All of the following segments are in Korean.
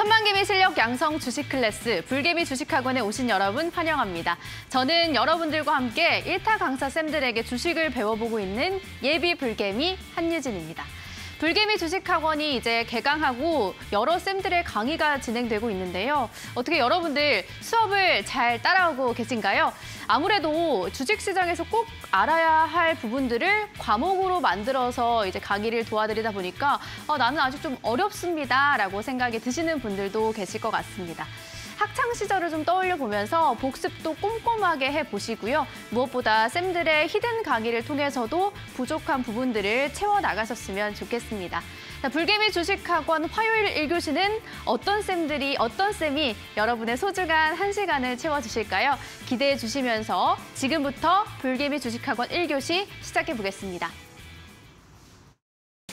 천만개미 실력 양성 주식 클래스 불개미 주식학원에 오신 여러분 환영합니다. 저는 여러분들과 함께 일타 강사 쌤들에게 주식을 배워보고 있는 예비 불개미 한유진입니다. 불개미 주식학원이 이제 개강하고 여러 쌤들의 강의가 진행되고 있는데요. 어떻게 여러분들 수업을 잘 따라오고 계신가요? 아무래도 주식시장에서 꼭 알아야 할 부분들을 과목으로 만들어서 이제 강의를 도와드리다 보니까 어, 나는 아직 좀 어렵습니다라고 생각이 드시는 분들도 계실 것 같습니다. 학창 시절을 좀 떠올려 보면서 복습도 꼼꼼하게 해 보시고요. 무엇보다 쌤들의 히든 강의를 통해서도 부족한 부분들을 채워 나가셨으면 좋겠습니다. 자, 불개미 주식학원 화요일 1교시는 어떤 쌤들이 어떤 쌤이 여러분의 소중한 한시간을 채워 주실까요? 기대해 주시면서 지금부터 불개미 주식학원 1교시 시작해 보겠습니다.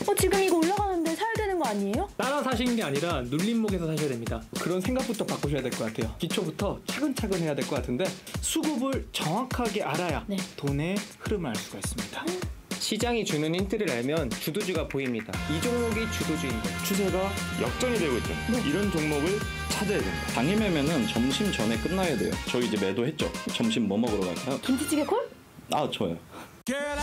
어, 지금 이거 올라가는데 사야 되는 거 아니에요? 따라 사시는 게 아니라 눌림목에서 사셔야 됩니다. 그런 생각부터 바꾸셔야 될 것 같아요. 기초부터 차근차근 해야 될 것 같은데 수급을 정확하게 알아야 네. 돈의 흐름을 알 수가 있습니다. 시장이 주는 힌트를 알면 주도주가 보입니다. 이 종목이 주도주인 거예요. 추세가 역전이 되고 있다. 이런 종목을 찾아야 된다. 당일 매매는 점심 전에 끝나야 돼요. 저희 이제 매도했죠. 점심 뭐 먹으러 갈까요? 김치찌개 콜? 아 저요. Girl,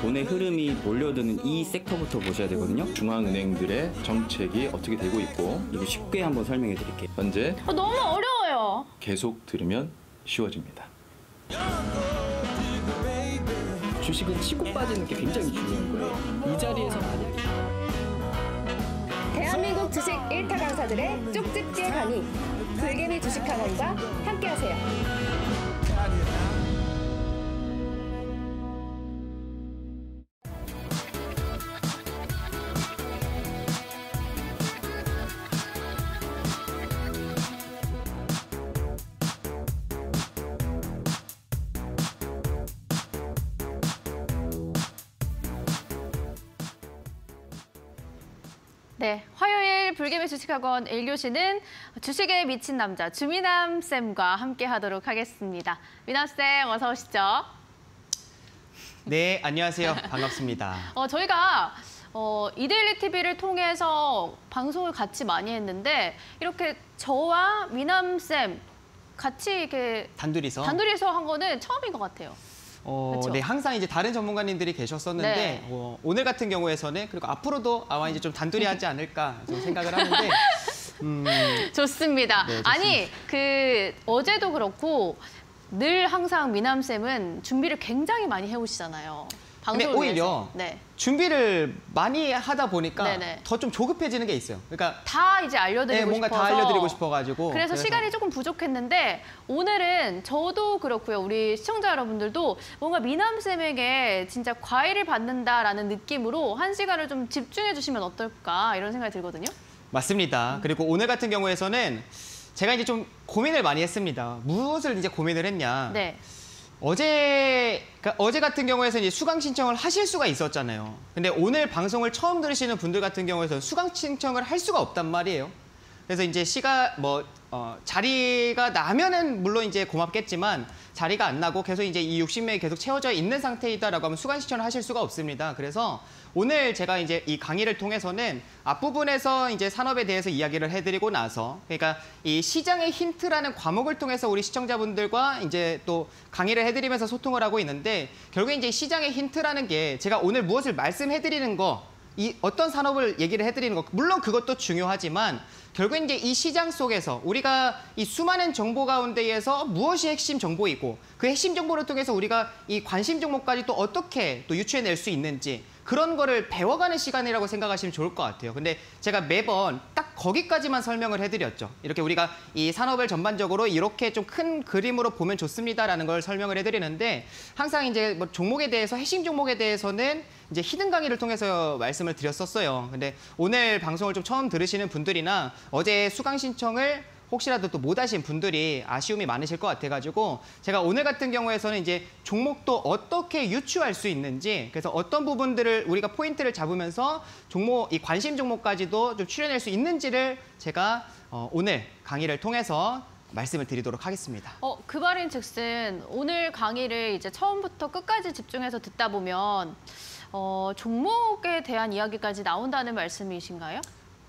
돈의 흐름이 몰려드는 이 섹터부터 보셔야 되거든요. 중앙은행들의 정책이 어떻게 되고 있고 이거 쉽게 한번 설명해 드릴게요. 현재 어, 너무 어려워요. 계속 들으면 쉬워집니다. 주식은 치고 빠지는 게 굉장히 중요한 거예요. 이 자리에서 만약에 대한민국 주식 1타 강사들의 쪽집게 강의. 불개미 주식학원과 함께하세요. 주식학원 1교시는 주식에 미친 남자 주미남 쌤과 함께 하도록 하겠습니다. 미남 쌤 어서 오시죠. 네, 안녕하세요. 반갑습니다. 어, 저희가 어, 이데일리 TV를 통해서 방송을 같이 많이 했는데 이렇게 저와 미남 쌤 같이 이렇게 단둘이서 단둘이서 한 거는 처음인 것 같아요. 어, 그쵸? 네, 항상 이제 다른 전문가님들이 계셨었는데 네. 어, 오늘 같은 경우에서는 그리고 앞으로도 아마 이제 좀 단둘이 하지 않을까 좀 생각을 하는데 음, 좋습니다. 네, 좋습니다. 아니 그 어제도 그렇고 늘 항상 미남 쌤은 준비를 굉장히 많이 해오시잖아요. 근데 방송을 오히려 위해서. 네. 준비를 많이 하다 보니까 네네. 더 좀 조급해지는 게 있어요. 그러니까 다 이제 알려드리고 네, 뭔가 싶어서 다 알려드리고 싶어가지고 그래서, 시간이 조금 부족했는데 오늘은 저도 그렇고요 우리 시청자 여러분들도 뭔가 미남 쌤에게 진짜 과외를 받는다라는 느낌으로 한 시간을 좀 집중해 주시면 어떨까 이런 생각이 들거든요. 맞습니다. 그리고 오늘 같은 경우에서는 제가 이제 좀 고민을 많이 했습니다. 무엇을 이제 고민을 했냐? 네. 어제 그러니까 어제 같은 경우에서 이제 수강 신청을 하실 수가 있었잖아요. 근데 오늘 방송을 처음 들으시는 분들 같은 경우에서 수강 신청을 할 수가 없단 말이에요. 그래서 이제 시가 뭐 어, 자리가 나면은 물론 이제 고맙겠지만 자리가 안 나고 계속 이제 이 60명이 계속 채워져 있는 상태이다라고 하면 수강 신청을 하실 수가 없습니다. 그래서 오늘 제가 이제 이 강의를 통해서는 앞부분에서 이제 산업에 대해서 이야기를 해드리고 나서 그러니까 이 시장의 힌트라는 과목을 통해서 우리 시청자분들과 이제 또 강의를 해드리면서 소통을 하고 있는데 결국에 이제 시장의 힌트라는 게 제가 오늘 무엇을 말씀해드리는 거 이 어떤 산업을 얘기를 해드리는 거 물론 그것도 중요하지만 결국 이제 이 시장 속에서 우리가 이 수많은 정보 가운데에서 무엇이 핵심 정보이고 그 핵심 정보를 통해서 우리가 이 관심 종목까지 또 어떻게 또 유추해낼 수 있는지 그런 거를 배워가는 시간이라고 생각하시면 좋을 것 같아요. 근데 제가 매번 딱 거기까지만 설명을 해드렸죠. 이렇게 우리가 이 산업을 전반적으로 이렇게 좀 큰 그림으로 보면 좋습니다라는 걸 설명을 해드리는데 항상 이제 뭐 종목에 대해서 핵심 종목에 대해서는 이제 히든 강의를 통해서 말씀을 드렸었어요. 근데 오늘 방송을 좀 처음 들으시는 분들이나 어제 수강 신청을 혹시라도 또 못 하신 분들이 아쉬움이 많으실 것 같아가지고 제가 오늘 같은 경우에서는 이제 종목도 어떻게 유추할 수 있는지 그래서 어떤 부분들을 우리가 포인트를 잡으면서 종목 이 관심 종목까지도 좀 출연할 수 있는지를 제가 어, 오늘 강의를 통해서 말씀을 드리도록 하겠습니다. 어, 그 말인 즉슨 오늘 강의를 이제 처음부터 끝까지 집중해서 듣다 보면 어, 종목에 대한 이야기까지 나온다는 말씀이신가요?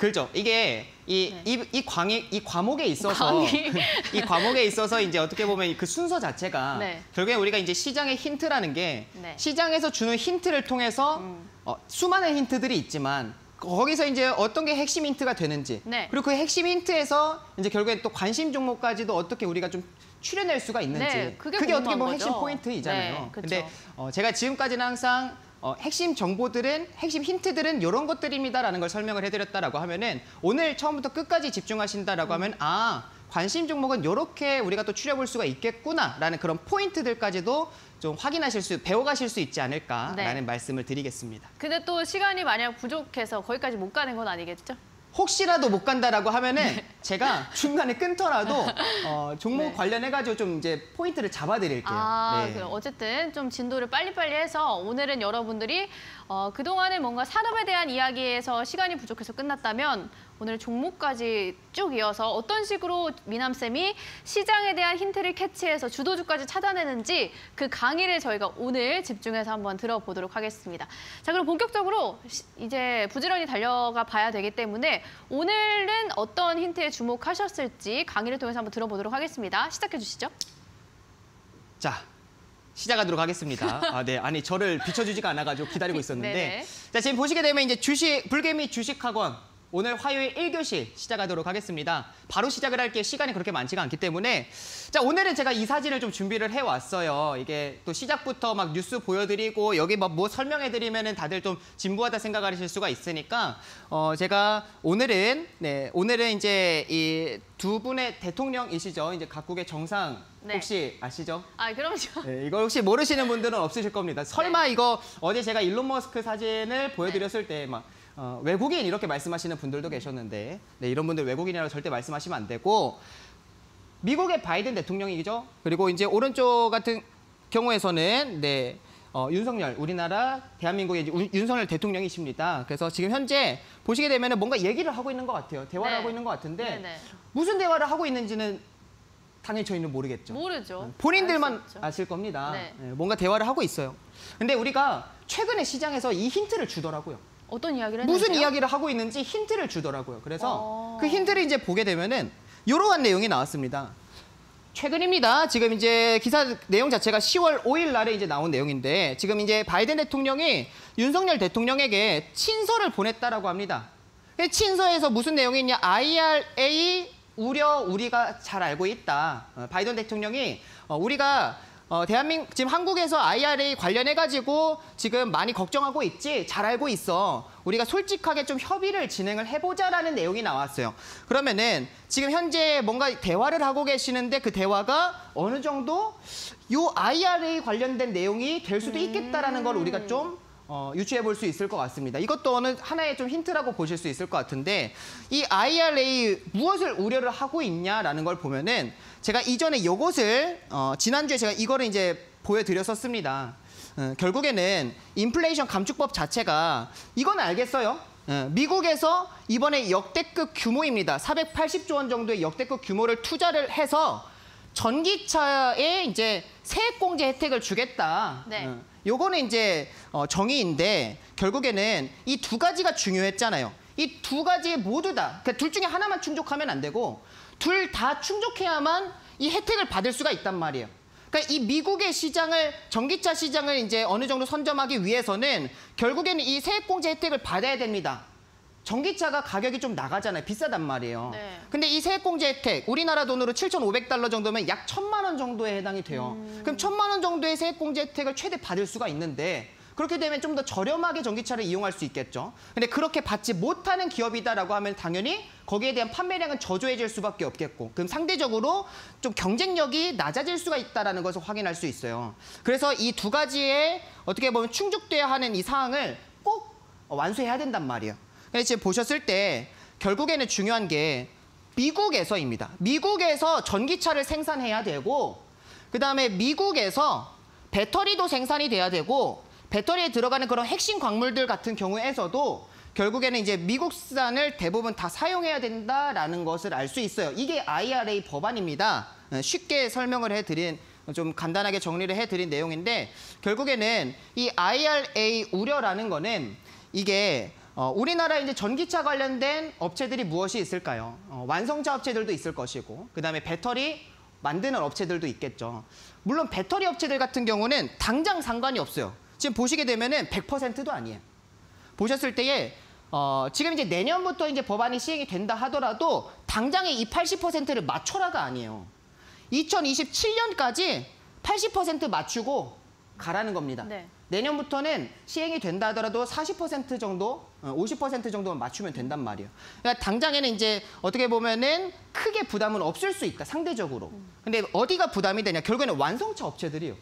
그렇죠. 이게 이, 네. 이, 이 광이, 이 과목에 있어서. 이 과목에 있어서 이제 어떻게 보면 그 순서 자체가 네. 결국에 우리가 이제 시장의 힌트라는 게 네. 시장에서 주는 힌트를 통해서 음. 어, 수많은 힌트들이 있지만 거기서 이제 어떤 게 핵심 힌트가 되는지 네. 그리고 그 핵심 힌트에서 이제 결국에 또 관심 종목까지도 어떻게 우리가 좀 추려낼 수가 있는지 네, 그게 어떻게 궁금한 보면 거죠. 핵심 포인트이잖아요. 네, 그쵸. 근데 어, 제가 지금까지는 항상 어, 핵심 정보들은 핵심 힌트들은 이런 것들입니다라는 걸 설명을 해드렸다라고 하면은 오늘 처음부터 끝까지 집중하신다라고 하면 아 관심 종목은 이렇게 우리가 또 추려볼 수가 있겠구나라는 그런 포인트들까지도 좀 확인하실 수 배워가실 수 있지 않을까라는 네. 말씀을 드리겠습니다. 근데 또 시간이 만약 부족해서 거기까지 못 가는 건 아니겠죠? 혹시라도 못 간다라고 하면은 제가 중간에 끊더라도 어, 종목 네. 관련해가지고 좀 이제 포인트를 잡아드릴게요. 아, 네. 그 어쨌든 좀 진도를 빨리빨리 해서 오늘은 여러분들이 어, 그동안에 뭔가 산업에 대한 이야기에서 시간이 부족해서 끝났다면 오늘 종목까지 쭉 이어서 어떤 식으로 미남쌤이 시장에 대한 힌트를 캐치해서 주도주까지 찾아내는지 그 강의를 저희가 오늘 집중해서 한번 들어보도록 하겠습니다. 자, 그럼 본격적으로 시- 이제 부지런히 달려가 봐야 되기 때문에 오늘은 어떤 힌트에 주목하셨을지 강의를 통해서 한번 들어보도록 하겠습니다. 시작해 주시죠. 자, 시작하도록 하겠습니다. 아, 네. 아니, 저를 비춰주지가 않아가지고 기다리고 있었는데. 자, 지금 보시게 되면 이제 주식, 불개미 주식학원. 오늘 화요일 1교시 시작하도록 하겠습니다. 바로 시작을 할게 시간이 그렇게 많지가 않기 때문에 자 오늘은 제가 이 사진을 좀 준비를 해왔어요. 이게 또 시작부터 막 뉴스 보여드리고 여기 막 뭐 설명해드리면은 다들 좀 진부하다 생각하실 수가 있으니까 어 제가 오늘은 네 오늘은 이제 이 두 분의 대통령이시죠. 이제 각국의 정상 네. 혹시 아시죠? 아, 그럼요. 네, 이걸 혹시 모르시는 분들은 없으실 겁니다. 설마 네. 이거 어제 제가 일론 머스크 사진을 보여드렸을 때 막 어, 외국인 이렇게 말씀하시는 분들도 계셨는데 네, 이런 분들 외국인이라고 절대 말씀하시면 안 되고 미국의 바이든 대통령이죠. 그리고 이제 오른쪽 같은 경우에서는 네. 어, 윤석열, 우리나라 대한민국의 이제 우- 윤석열 대통령이십니다. 그래서 지금 현재 보시게 되면 뭔가 얘기를 하고 있는 것 같아요. 대화를 네. 하고 있는 것 같은데 네네. 무슨 대화를 하고 있는지는 당연히 저희는 모르겠죠. 모르죠. 본인들만 알수 없죠. 아실 겁니다. 네. 예, 뭔가 대화를 하고 있어요. 근데 우리가 최근에 시장에서 이 힌트를 주더라고요. 어떤 이야기를? 무슨 이야기를 하고 있는지 힌트를 주더라고요. 그래서 어. 그 힌트를 이제 보게 되면은 이러한 내용이 나왔습니다. 최근입니다. 지금 이제 기사 내용 자체가 10월 5일 날에 이제 나온 내용인데 지금 이제 바이든 대통령이 윤석열 대통령에게 친서를 보냈다라고 합니다. 그 친서에서 무슨 내용이 있냐? IRA 우려 우리가 잘 알고 있다. 어, 바이든 대통령이 어, 우리가 어, 대한민국 지금 한국에서 IRA 관련해 가지고 지금 많이 걱정하고 있지 잘 알고 있어. 우리가 솔직하게 좀 협의를 진행을 해보자라는 내용이 나왔어요. 그러면은 지금 현재 뭔가 대화를 하고 계시는데 그 대화가 어느 정도 요 IRA 관련된 내용이 될 수도 있겠다라는 걸 우리가 좀 어, 유추해 볼 수 있을 것 같습니다. 이것도 어느 하나의 좀 힌트라고 보실 수 있을 것 같은데 이 IRA 무엇을 우려를 하고 있냐라는 걸 보면은 제가 이전에 이것을 어, 지난주에 제가 이거를 이제 보여드렸었습니다. 어, 결국에는 인플레이션 감축법 자체가 이건 알겠어요. 어, 미국에서 이번에 역대급 규모입니다. 480조 원 정도의 역대급 규모를 투자를 해서 전기차에 이제 세액 공제 혜택을 주겠다. 네. 어, 요거는 이제 어, 정의인데 결국에는 이 두 가지가 중요했잖아요. 이 두 가지 모두 다, 그러니까 둘 중에 하나만 충족하면 안 되고 둘 다 충족해야만 이 혜택을 받을 수가 있단 말이에요. 그러니까 이 미국의 시장을 전기차 시장을 이제 어느 정도 선점하기 위해서는 결국에는 이 세액공제 혜택을 받아야 됩니다. 전기차가 가격이 좀 나가잖아요. 비싸단 말이에요. 네. 근데 이 세액공제 혜택 우리나라 돈으로 7,500달러 정도면 약 1,000만 원 정도에 해당이 돼요. 음. 그럼 1,000만 원 정도의 세액공제 혜택을 최대 받을 수가 있는데 그렇게 되면 좀 더 저렴하게 전기차를 이용할 수 있겠죠. 근데 그렇게 받지 못하는 기업이다라고 하면 당연히 거기에 대한 판매량은 저조해질 수밖에 없겠고 그럼 상대적으로 좀 경쟁력이 낮아질 수가 있다라는 것을 확인할 수 있어요. 그래서 이 두 가지에 어떻게 보면 충족돼야 하는 이 사항을 꼭 완수해야 된단 말이에요. 그래서 지금 보셨을 때 결국에는 중요한 게 미국에서입니다. 미국에서 전기차를 생산해야 되고 그다음에 미국에서 배터리도 생산이 돼야 되고 배터리에 들어가는 그런 핵심 광물들 같은 경우에서도 결국에는 이제 미국산을 대부분 다 사용해야 된다라는 것을 알 수 있어요. 이게 IRA 법안입니다. 어, 쉽게 설명을 해드린 좀 간단하게 정리를 해드린 내용인데 결국에는 이 IRA 우려라는 거는 이게 어, 우리나라 이제 전기차 관련된 업체들이 무엇이 있을까요? 어, 완성차 업체들도 있을 것이고 그다음에 배터리 만드는 업체들도 있겠죠. 물론 배터리 업체들 같은 경우는 당장 상관이 없어요. 지금 보시게 되면은 100%도 아니에요. 보셨을 때에 어, 지금 이제 내년부터 이제 법안이 시행이 된다 하더라도 당장에 이 80%를 맞춰라가 아니에요. 2027년까지 80% 맞추고 가라는 겁니다. 네. 내년부터는 시행이 된다 하더라도 40% 정도, 어, 50% 정도만 맞추면 된단 말이에요. 그러니까 당장에는 이제 어떻게 보면은 크게 부담은 없을 수 있다, 상대적으로. 근데 어디가 부담이 되냐? 결국에는 완성차 업체들이요.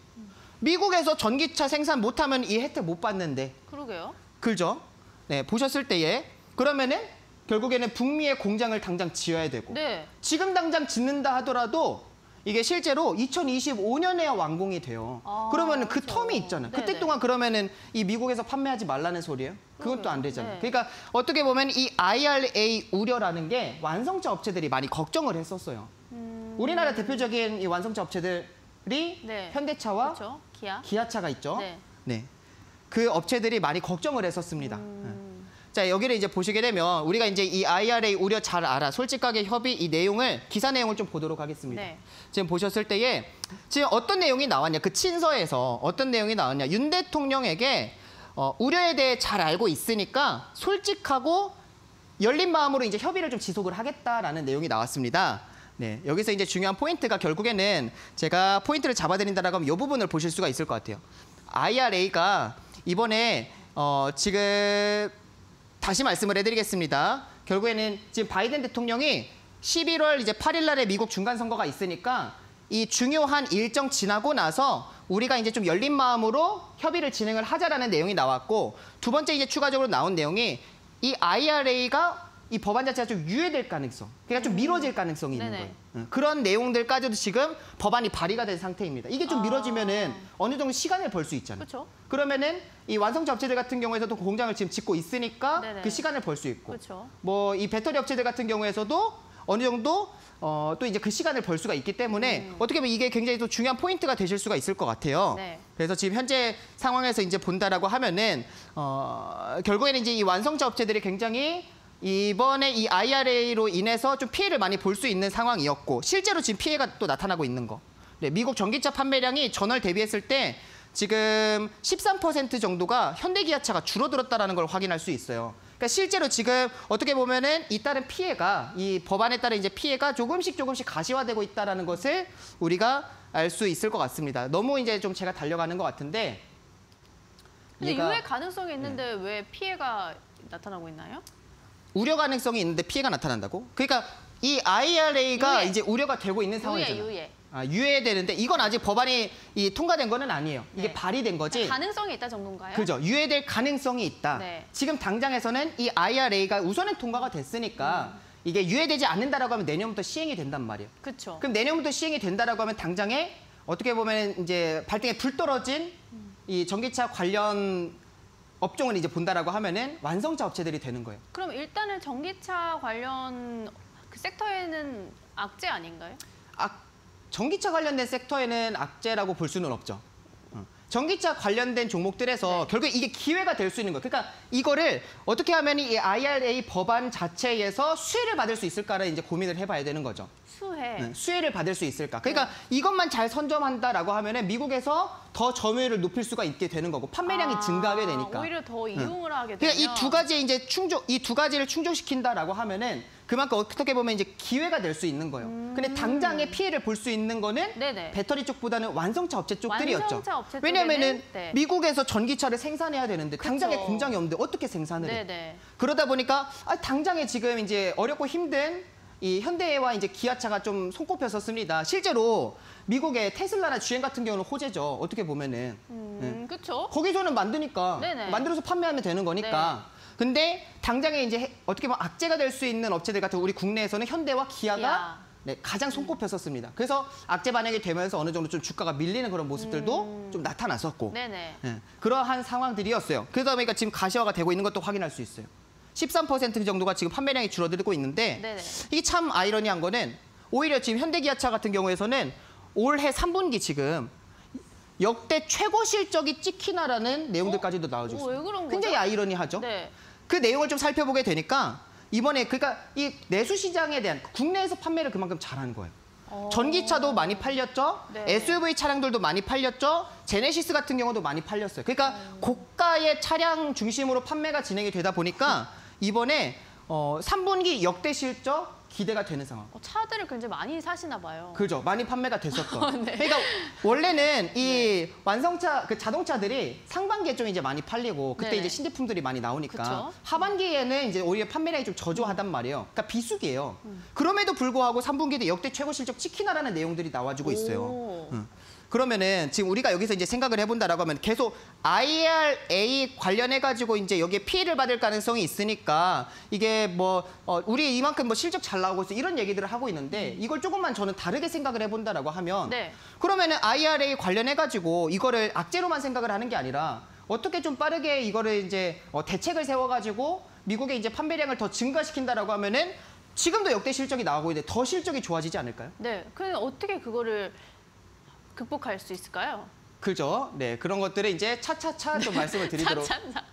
미국에서 전기차 생산 못하면 이 혜택 못 받는데 그러게요. 그죠? 네, 보셨을 때에 그러면은 결국에는 북미의 공장을 당장 지어야 되고 네. 지금 당장 짓는다 하더라도 이게 실제로 2025년에야 완공이 돼요. 아, 그러면은 그 그렇죠. 텀이 있잖아요. 그때. 동안 그러면은 이 미국에서 판매하지 말라는 소리예요? 그건 또 안 되잖아요. 네. 그러니까 어떻게 보면 이 IRA 우려라는 게 완성차 업체들이 많이 걱정을 했었어요. 우리나라 대표적인 이 완성차 업체들이 음. 네. 현대차와 그렇죠. 기아. 기아차가 있죠. 네. 네. 그 업체들이 많이 걱정을 했었습니다. 음. 자, 여기를 이제 보시게 되면 우리가 이제 이 IRA 우려 잘 알아. 솔직하게 협의 이 내용을 기사 내용을 좀 보도록 하겠습니다. 네. 지금 보셨을 때에 지금 어떤 내용이 나왔냐? 그 친서에서 어떤 내용이 나왔냐? 윤 대통령에게 어, 우려에 대해 잘 알고 있으니까 솔직하고 열린 마음으로 이제 협의를 좀 지속을 하겠다라는 내용이 나왔습니다. 네, 여기서 이제 중요한 포인트가 결국에는 제가 포인트를 잡아드린다라고 하면 이 부분을 보실 수가 있을 것 같아요. IRA가 이번에 어, 지금 다시 말씀을 해드리겠습니다. 결국에는 지금 바이든 대통령이 11월 이제 8일 날에 미국 중간 선거가 있으니까 이 중요한 일정 지나고 나서 우리가 이제 좀 열린 마음으로 협의를 진행을 하자라는 내용이 나왔고 두 번째 이제 추가적으로 나온 내용이 이 IRA가 이 법안 자체가 좀 유예될 가능성, 그러니까 좀 미뤄질 가능성이 있는 음. 네네. 거예요. 응, 그런 내용들까지도 지금 법안이 발의가 된 상태입니다. 이게 좀 아. 미뤄지면은 어느 정도 시간을 벌 수 있잖아요. 그렇죠. 그러면은 이 완성차 업체들 같은 경우에서도 공장을 지금 짓고 있으니까 네네. 그 시간을 벌 수 있고. 뭐 이 배터리 업체들 같은 경우에서도 어느 정도 어, 또 이제 그 시간을 벌 수가 있기 때문에 어떻게 보면 이게 굉장히 또 중요한 포인트가 되실 수가 있을 것 같아요. 음. 네. 그래서 지금 현재 상황에서 이제 본다라고 하면은 어, 결국에는 이제 이 완성차 업체들이 굉장히 이번에 이 IRA로 인해서 좀 피해를 많이 볼 수 있는 상황이었고 실제로 지금 피해가 또 나타나고 있는 거. 네, 미국 전기차 판매량이 전월 대비했을 때 지금 13% 정도가 현대기아차가 줄어들었다라는 걸 확인할 수 있어요. 그러니까 실제로 지금 어떻게 보면은 이 따른 피해가 이 법안에 따른 이제 피해가 조금씩 조금씩 가시화되고 있다라는 것을 우리가 알 수 있을 것 같습니다. 너무 이제 좀 제가 달려가는 것 같은데 근데 유해 가능성이 있는데 왜 피해가 나타나고 있나요? 우려 가능성이 있는데 피해가 나타난다고? 그러니까 이 IRA가 유예. 이제 우려가 되고 있는 유예, 상황이잖아요. 유예. 아, 유예되는데 이건 아직 법안이 이 통과된 거는 아니에요. 이게 네. 발의된 거지. 가능성이 있다 정도인가요? 그죠. 유예될 가능성이 있다. 네. 지금 당장에서는 이 IRA가 우선은 통과가 됐으니까 음. 이게 유예되지 않는다라고 하면 내년부터 시행이 된단 말이에요. 그렇죠. 그럼 내년부터 시행이 된다라고 하면 당장에 어떻게 보면 이제 발등에 불 떨어진 이 전기차 관련 업종을 이제 본다라고 하면은 완성차 업체들이 되는 거예요. 그럼 일단은 전기차 관련 그 섹터에는 악재 아닌가요? 악, 전기차 관련된 섹터에는 악재라고 볼 수는 없죠. 어. 전기차 관련된 종목들에서 네. 결국 이게 기회가 될 수 있는 거예요. 그러니까 이거를 어떻게 하면 이 IRA 법안 자체에서 수혜를 받을 수 있을까를 이제 고민을 해봐야 되는 거죠. 수혜. 네, 수혜를 받을 수 있을까? 그러니까 네. 이것만 잘 선점한다라고 하면은 미국에서 더 점유율을 높일 수가 있게 되는 거고 판매량이 아, 증가하게 되니까. 오히려 더 이용을 하게 되면 그러니까 이 두 가지에 이제 충족, 이 두 가지를 충족시킨다라고 하면은 그만큼 어떻게 보면 이제 기회가 될 수 있는 거예요. 근데 당장에 피해를 볼 수 있는 거는 음. 네네. 배터리 쪽보다는 완성차 업체 쪽들이었죠. 완성차 업체 왜냐면은 쪽에는, 네. 미국에서 전기차를 생산해야 되는데 당장에 그쵸. 공장이 없는데 어떻게 생산을 해? 네네. 그러다 보니까 아, 당장에 지금 이제 어렵고 힘든 이 현대와 이제 기아차가 좀 손꼽혔었습니다. 실제로 미국의 테슬라나 GM 같은 경우는 호재죠. 어떻게 보면은 음, 그렇죠. 거기서는 만드니까 네네. 만들어서 판매하면 되는 거니까. 근데 당장에 이제 해- 어떻게 보면 악재가 될 수 있는 업체들 같은 우리 국내에서는 현대와 기아가 기아. 네, 가장 손꼽혔었습니다. 그래서 악재 반영이 되면서 어느 정도 좀 주가가 밀리는 그런 모습들도 좀 나타났었고 음. 네네. 예, 그러한 상황들이었어요. 그러다 보니까 지금 가시화가 되고 있는 것도 확인할 수 있어요. 13% 정도가 지금 판매량이 줄어들고 있는데 네네. 이게 참 아이러니한 거는 오히려 지금 현대기아차 같은 경우에서는 올해 3분기 지금 역대 최고 실적이 찍히나라는 내용들까지도 나와주고 어, 왜 있습니다. 그런 거죠? 굉장히 아이러니하죠. 네. 그 내용을 좀 살펴보게 되니까 이번에 그러니까 이 내수 시장에 대한 국내에서 판매를 그만큼 잘하는 거예요. 어. 전기차도 많이 팔렸죠. 네. SUV 차량들도 많이 팔렸죠. 제네시스 같은 경우도 많이 팔렸어요. 그러니까 음. 고가의 차량 중심으로 판매가 진행이 되다 보니까 이번에 어, 3분기 역대 실적 기대가 되는 상황. 어, 차들을 굉장히 많이 사시나 봐요. 그죠. 많이 판매가 됐었던. 네. 그러니까 원래는 이 완성차 그 자동차들이 상반기에 좀 이제 많이 팔리고 그때 네. 이제 신제품들이 많이 나오니까 그쵸. 하반기에는 이제 오히려 판매량이 좀 저조하단 말이에요. 그러니까 비수기예요. 음. 그럼에도 불구하고 3분기도 역대 최고 실적 치킨하라는 내용들이 나와주고 있어요. 오. 음. 그러면은 지금 우리가 여기서 이제 생각을 해본다라고 하면 계속 IRA 관련해 가지고 이제 여기에 피해를 받을 가능성이 있으니까 이게 뭐 어, 우리 이만큼 뭐 실적 잘 나오고 있어 이런 얘기들을 하고 있는데 이걸 조금만 저는 다르게 생각을 해본다라고 하면 네. 그러면은 IRA 관련해 가지고 이거를 악재로만 생각을 하는 게 아니라 어떻게 좀 빠르게 이거를 이제 어, 대책을 세워 가지고 미국의 이제 판매량을 더 증가시킨다라고 하면은 지금도 역대 실적이 나오고 있는데 더 실적이 좋아지지 않을까요? 네. 그럼 어떻게 그거를 극복할 수 있을까요? 그죠? 네, 그런 것들을 이제 차차차 좀 말씀을 드리도록.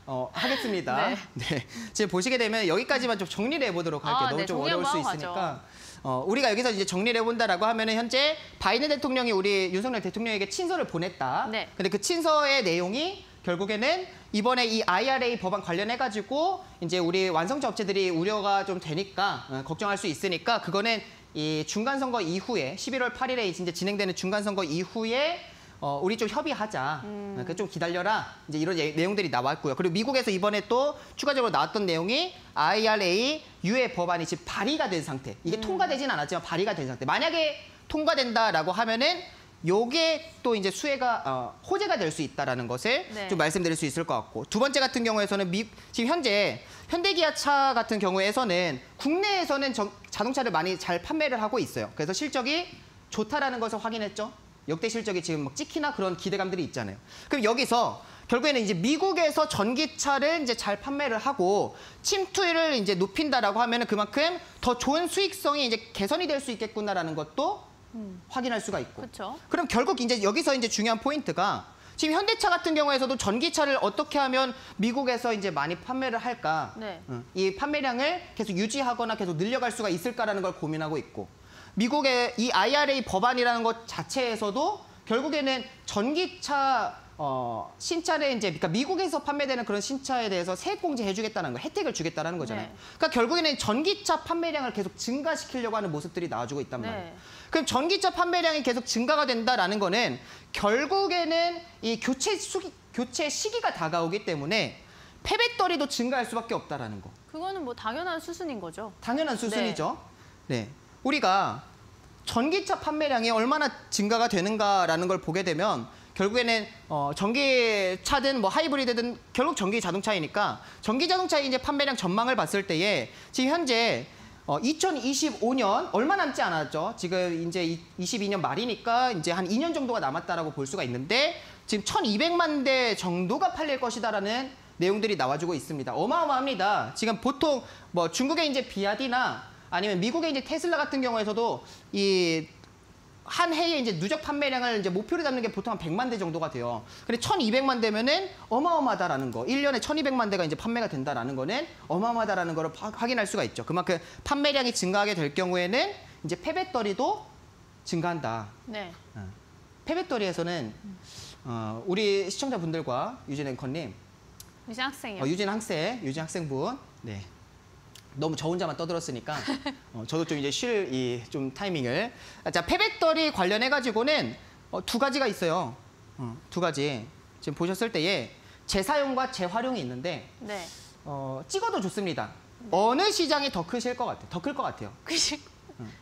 어, 하겠습니다. 네. 네. 지금 보시게 되면 여기까지만 좀 정리를 해보도록 할게요. 아, 너무 네, 좀 어려울 수 있으니까. 어, 우리가 여기서 이제 정리를 해본다라고 하면 은 현재 바이든 대통령이 우리 윤석열 대통령에게 친서를 보냈다. 네. 근데 그 친서의 내용이 결국에는 이번에 이 IRA 법안 관련해가지고 이제 우리 완성차 업체들이 우려가 좀 되니까 어, 걱정할 수 있으니까 그거는 이 중간 선거 이후에 11월 8일에 이제 진행되는 중간 선거 이후에 어, 우리 좀 협의하자. 음. 어, 그좀 기다려라. 이제 이런 예- 내용들이 나왔고요. 그리고 미국에서 이번에 또 추가적으로 나왔던 내용이 IRA 유예 법안이 지금 발의가 된 상태. 음. 이게 통과되진 않았지만 발의가 된 상태. 만약에 통과된다라고 하면은 요게 또 이제 수혜가 어, 호재가 될 수 있다라는 것을 네. 좀 말씀드릴 수 있을 것 같고 두 번째 같은 경우에서는 미, 지금 현재 현대기아차 같은 경우에서는 국내에서는 정- 자동차를 많이 잘 판매를 하고 있어요. 그래서 실적이 좋다라는 것을 확인했죠. 역대 실적이 지금 막 찍히나 그런 기대감들이 있잖아요. 그럼 여기서 결국에는 이제 미국에서 전기차를 이제 잘 판매를 하고 침투율을 이제 높인다라고 하면은 그만큼 더 좋은 수익성이 이제 개선이 될 수 있겠구나라는 것도 확인할 수가 있고. 그렇죠. 그럼 결국 이제 여기서 이제 중요한 포인트가 지금 현대차 같은 경우에서도 전기차를 어떻게 하면 미국에서 이제 많이 판매를 할까? 네. 응. 이 판매량을 계속 유지하거나 계속 늘려갈 수가 있을까라는 걸 고민하고 있고 미국의 이 IRA 법안이라는 것 자체에서도 결국에는 전기차 어, 신차를 이제 그러니까 미국에서 판매되는 그런 신차에 대해서 세액 공제 해 주겠다는 거, 혜택을 주겠다는 거잖아요. 네. 그러니까 결국에는 전기차 판매량을 계속 증가시키려고 하는 모습들이 나와주고 있단 말이에요. 네. 그럼 전기차 판매량이 계속 증가가 된다라는 거는 결국에는 이 교체 수기, 교체 시기가 다가오기 때문에 폐배터리도 증가할 수밖에 없다라는 거. 그거는 뭐 당연한 수순인 거죠. 당연한 수순이죠. 네. 우리가 전기차 판매량이 얼마나 증가가 되는가라는 걸 보게 되면 결국에는 어, 전기차든 뭐 하이브리드든 결국 전기 자동차이니까 전기 자동차의 이제 판매량 전망을 봤을 때에 지금 현재 어, 2025년 얼마 남지 않았죠. 지금 이제 22년 말이니까 이제 한 2년 정도가 남았다라고 볼 수가 있는데 지금 1,200만 대 정도가 팔릴 것이다라는 내용들이 나와주고 있습니다. 어마어마합니다. 지금 보통 뭐 중국의 이제 비아디나 아니면 미국의 이제 테슬라 같은 경우에서도 이 한 해에 이제 누적 판매량을 이제 목표로 잡는 게 보통 한 100만 대 정도가 돼요. 근데 1200만 대면은 어마어마하다라는 거. 1년에 1200만 대가 이제 판매가 된다라는 거는 어마어마하다라는 거를 파- 확인할 수가 있죠. 그만큼 판매량이 증가하게 될 경우에는 이제 폐배터리도 증가한다. 네. 폐배터리에서는 어, 우리 시청자분들과 유진 앵커님, 유진 학생이요. 어, 유진 학생, 유진 학생분, 네. 너무 저 혼자만 떠들었으니까 어, 저도 좀 이제 쉴 이 좀 타이밍을 자 폐배터리 관련해 가지고는 어, 두 가지가 있어요. 어, 두 가지 지금 보셨을 때에 재사용과 재활용이 있는데 네. 어, 찍어도 좋습니다. 어느 시장이 더 크실 것 같아요? 더 클 것 같아요. 그시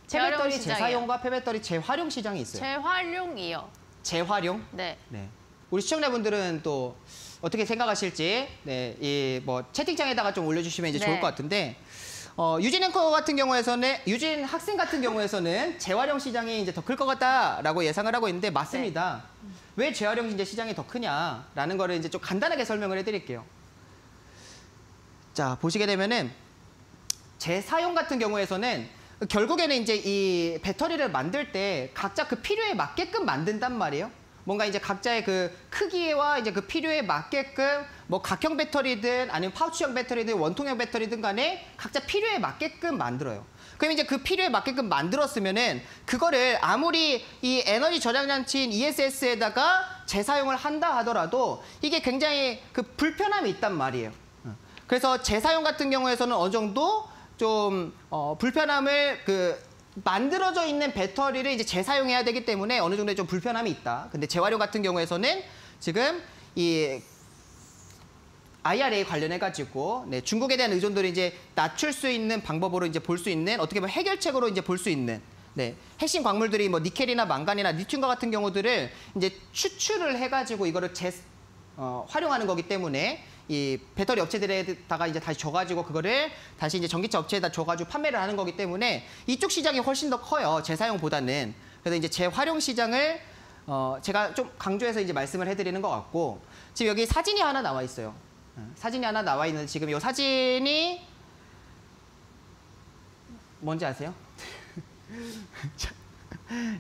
재활용 폐배터리. 재사용과 폐배터리 재활용 시장이 있어요. 재활용이요. 재활용 네. 네. 우리 시청자분들은 또 어떻게 생각하실지 네, 이 뭐 채팅창에다가 좀 올려주시면 이제 네. 좋을 것 같은데 어, 유진 앵커 같은 경우에서는 유진 학생 같은 경우에서는 재활용 시장이 이제 더 클 것 같다라고 예상을 하고 있는데 맞습니다. 왜 재활용 이제 시장이 더 크냐라는 거를 이제 좀 간단하게 설명을 해드릴게요. 자 보시게 되면은 재사용 같은 경우에서는 결국에는 이제 이 배터리를 만들 때 각자 그 필요에 맞게끔 만든단 말이에요. 뭔가 이제 각자의 그 크기와 이제 그 필요에 맞게끔 뭐 각형 배터리든 아니면 파우치형 배터리든 원통형 배터리든 간에 각자 필요에 맞게끔 만들어요. 그럼 이제 그 필요에 맞게끔 만들었으면은 그거를 아무리 이 에너지 저장 장치인 ESS에다가 재사용을 한다 하더라도 이게 굉장히 그 불편함이 있단 말이에요. 그래서 재사용 같은 경우에서는 어느 정도 좀 어, 불편함을 그 만들어져 있는 배터리를 이제 재사용해야 되기 때문에 어느 정도 좀 불편함이 있다. 근데 재활용 같은 경우에서는 지금 이 IRA 관련해 가지고 네, 중국에 대한 의존도를 이제 낮출 수 있는 방법으로 이제 볼 수 있는 어떻게 보면 해결책으로 이제 볼 수 있는 네, 핵심 광물들이 뭐 니켈이나 망간이나 리튬과 같은 경우들을 이제 추출을 해 가지고 이거를 재 어, 활용하는 거기 때문에 이 배터리 업체들에다가 이제 다시 줘가지고 그거를 다시 이제 전기차 업체에다 줘가지고 판매를 하는 거기 때문에 이쪽 시장이 훨씬 더 커요 재사용보다는 그래서 이제 재활용 시장을 어 제가 좀 강조해서 이제 말씀을 해드리는 것 같고 지금 여기 사진이 하나 나와 있어요 어, 사진이 하나 나와 있는데 지금 이 사진이 뭔지 아세요? 자,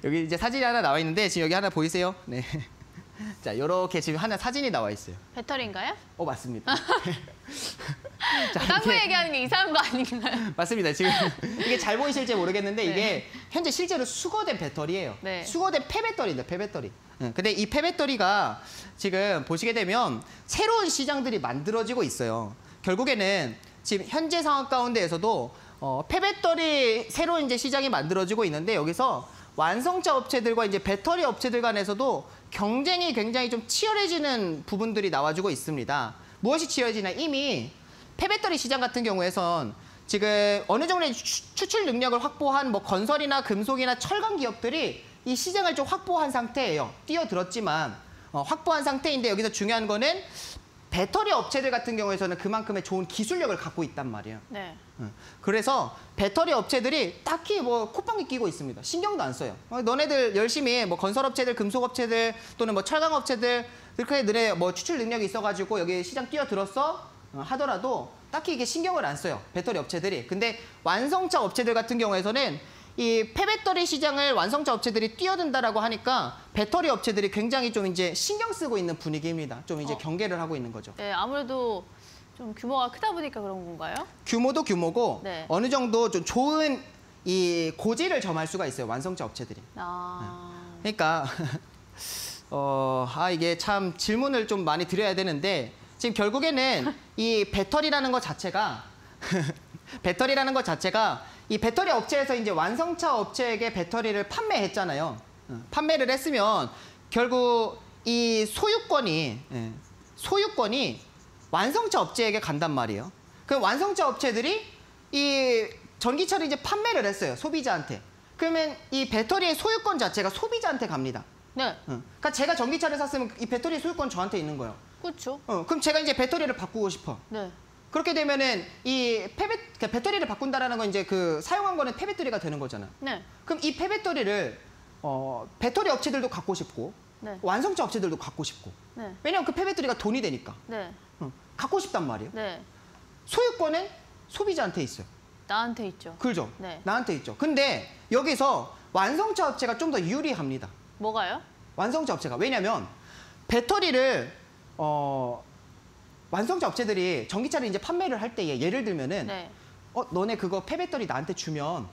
여기 이제 사진이 하나 나와 있는데 지금 여기 하나 보이세요? 네. 자, 이렇게 지금 하나 사진이 나와 있어요. 배터리인가요? 어 맞습니다. 자, 딴거 얘기하는 게 이상한 거 아닌가요? 맞습니다. 지금 이게 잘 보이실지 모르겠는데 이게 현재 실제로 수거된 배터리예요. 네. 수거된 폐배터리입니다. 폐배터리. 응, 근데 이 폐배터리가 지금 보시게 되면 새로운 시장들이 만들어지고 있어요. 결국에는 지금 현재 상황 가운데에서도 어, 폐배터리 새로운 이제 시장이 만들어지고 있는데 여기서 완성차 업체들과 이제 배터리 업체들 간에서도 경쟁이 굉장히 좀 치열해지는 부분들이 나와주고 있습니다. 무엇이 치열해지냐? 이미 폐배터리 시장 같은 경우에선 지금 어느 정도의 추- 추출 능력을 확보한 뭐 건설이나 금속이나 철강 기업들이 이 시장을 좀 확보한 상태예요. 뛰어들었지만 어, 확보한 상태인데 여기서 중요한 거는 배터리 업체들 같은 경우에서는 그만큼의 좋은 기술력을 갖고 있단 말이에요. 네. 응. 그래서 배터리 업체들이 딱히 뭐 콧방귀 끼고 있습니다. 신경도 안 써요. 어, 너네들 열심히 뭐 건설업체들, 금속업체들 또는 뭐 철강업체들 이렇게 너네 뭐 추출 능력이 있어가지고 여기 시장 뛰어들었어 어, 하더라도 딱히 이게 신경을 안 써요. 배터리 업체들이. 근데 완성차 업체들 같은 경우에서는 이 폐배터리 시장을 완성차 업체들이 뛰어든다라고 하니까 배터리 업체들이 굉장히 좀 이제 신경 쓰고 있는 분위기입니다. 좀 이제 어. 경계를 하고 있는 거죠. 네, 아무래도 좀 규모가 크다 보니까 그런 건가요? 규모도 규모고 네. 어느 정도 좀 좋은 이 고지를 점할 수가 있어요 완성차 업체들이. 아, 그러니까 어, 아 이게 참 질문을 좀 많이 드려야 되는데 지금 결국에는 이 배터리라는 것 자체가 배터리라는 것 자체가 이 배터리 업체에서 이제 완성차 업체에게 배터리를 판매했잖아요. 어, 판매를 했으면 결국 이 소유권이 예, 소유권이 완성차 업체에게 간단 말이에요. 그 완성차 업체들이 이 전기차를 이제 판매를 했어요 소비자한테. 그러면 이 배터리의 소유권 자체가 소비자한테 갑니다. 네, 어. 그러니까 제가 전기차를 샀으면 이 배터리 소유권 저한테 있는 거예요. 그렇죠. 어, 그럼 제가 이제 배터리를 바꾸고 싶어. 네, 그렇게 되면은 이 폐배 그러니까 배터리를 바꾼다라는 건 이제 그 사용한 거는 폐배터리가 되는 거잖아. 네, 그럼 이 폐배터리를 어, 배터리 업체들도 갖고 싶고 네, 완성차 업체들도 갖고 싶고. 네, 왜냐면 그 폐배터리가 돈이 되니까. 네, 어, 갖고 싶단 말이에요. 네. 소유권은 소비자한테 있어요. 나한테 있죠. 그죠? 네. 나한테 있죠. 근데 여기서 완성차 업체가 좀 더 유리합니다. 뭐가요? 완성차 업체가 왜냐면 배터리를 어 완성차 업체들이 전기차를 이제 판매를 할 때에 예를 들면은 네. 어 너네 그거 폐배터리 나한테 주면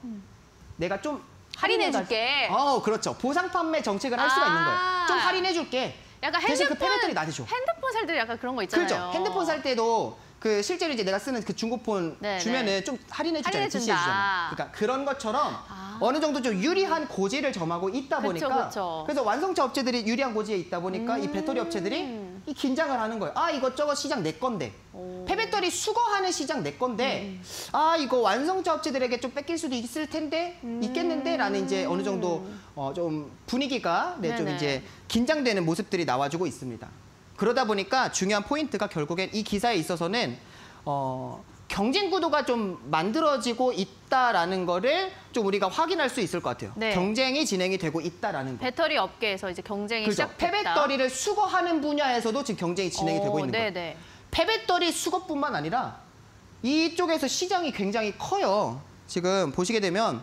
내가 좀 할인해 줄게. 어 그렇죠 보상 판매 정책을 할 수가 있는 거예요 아. 좀 할인해 줄게 약간 대신 핸드폰 그 폐배터리 나한테 줘 핸드폰 살 때 약간 그런 거 있잖아요. 그렇죠 핸드폰 살 때도 그 실제로 이제 내가 쓰는 그 중고폰 네, 주면은 네. 좀 할인해 주잖아요. DC해 주잖아요 그러니까 그런 것처럼 아. 어느 정도 좀 유리한 고지를 점하고 있다 그쵸, 보니까 그쵸. 래서 완성차 업체들이 유리한 고지에 있다 보니까 이 배터리 업체들이 음. 이 긴장을 하는 거예요. 아 이것저것 시장 내 건데 오. 폐배터리 수거하는 시장 내 건데 음. 아 이거 완성차 업체들에게 좀 뺏길 수도 있을 텐데 음. 있겠는데라는 이제 어느 정도 어, 좀 분위기가 네, 좀. 이제 긴장되는 모습들이 나와주고 있습니다. 그러다 보니까 중요한 포인트가 결국엔 이 기사에 있어서는 어, 경쟁 구도가 좀 만들어지고 있다라는 거를 좀 우리가 확인할 수 있을 것 같아요. 네. 경쟁이 진행이 되고 있다라는 거. 배터리 업계에서 이제 경쟁이 그렇죠. 시작됐다. 폐배터리를 수거하는 분야에서도 지금 경쟁이 진행이 되고 오, 있는 거예요. 네네. 폐배터리 수거뿐만 아니라 이쪽에서 시장이 굉장히 커요. 지금 보시게 되면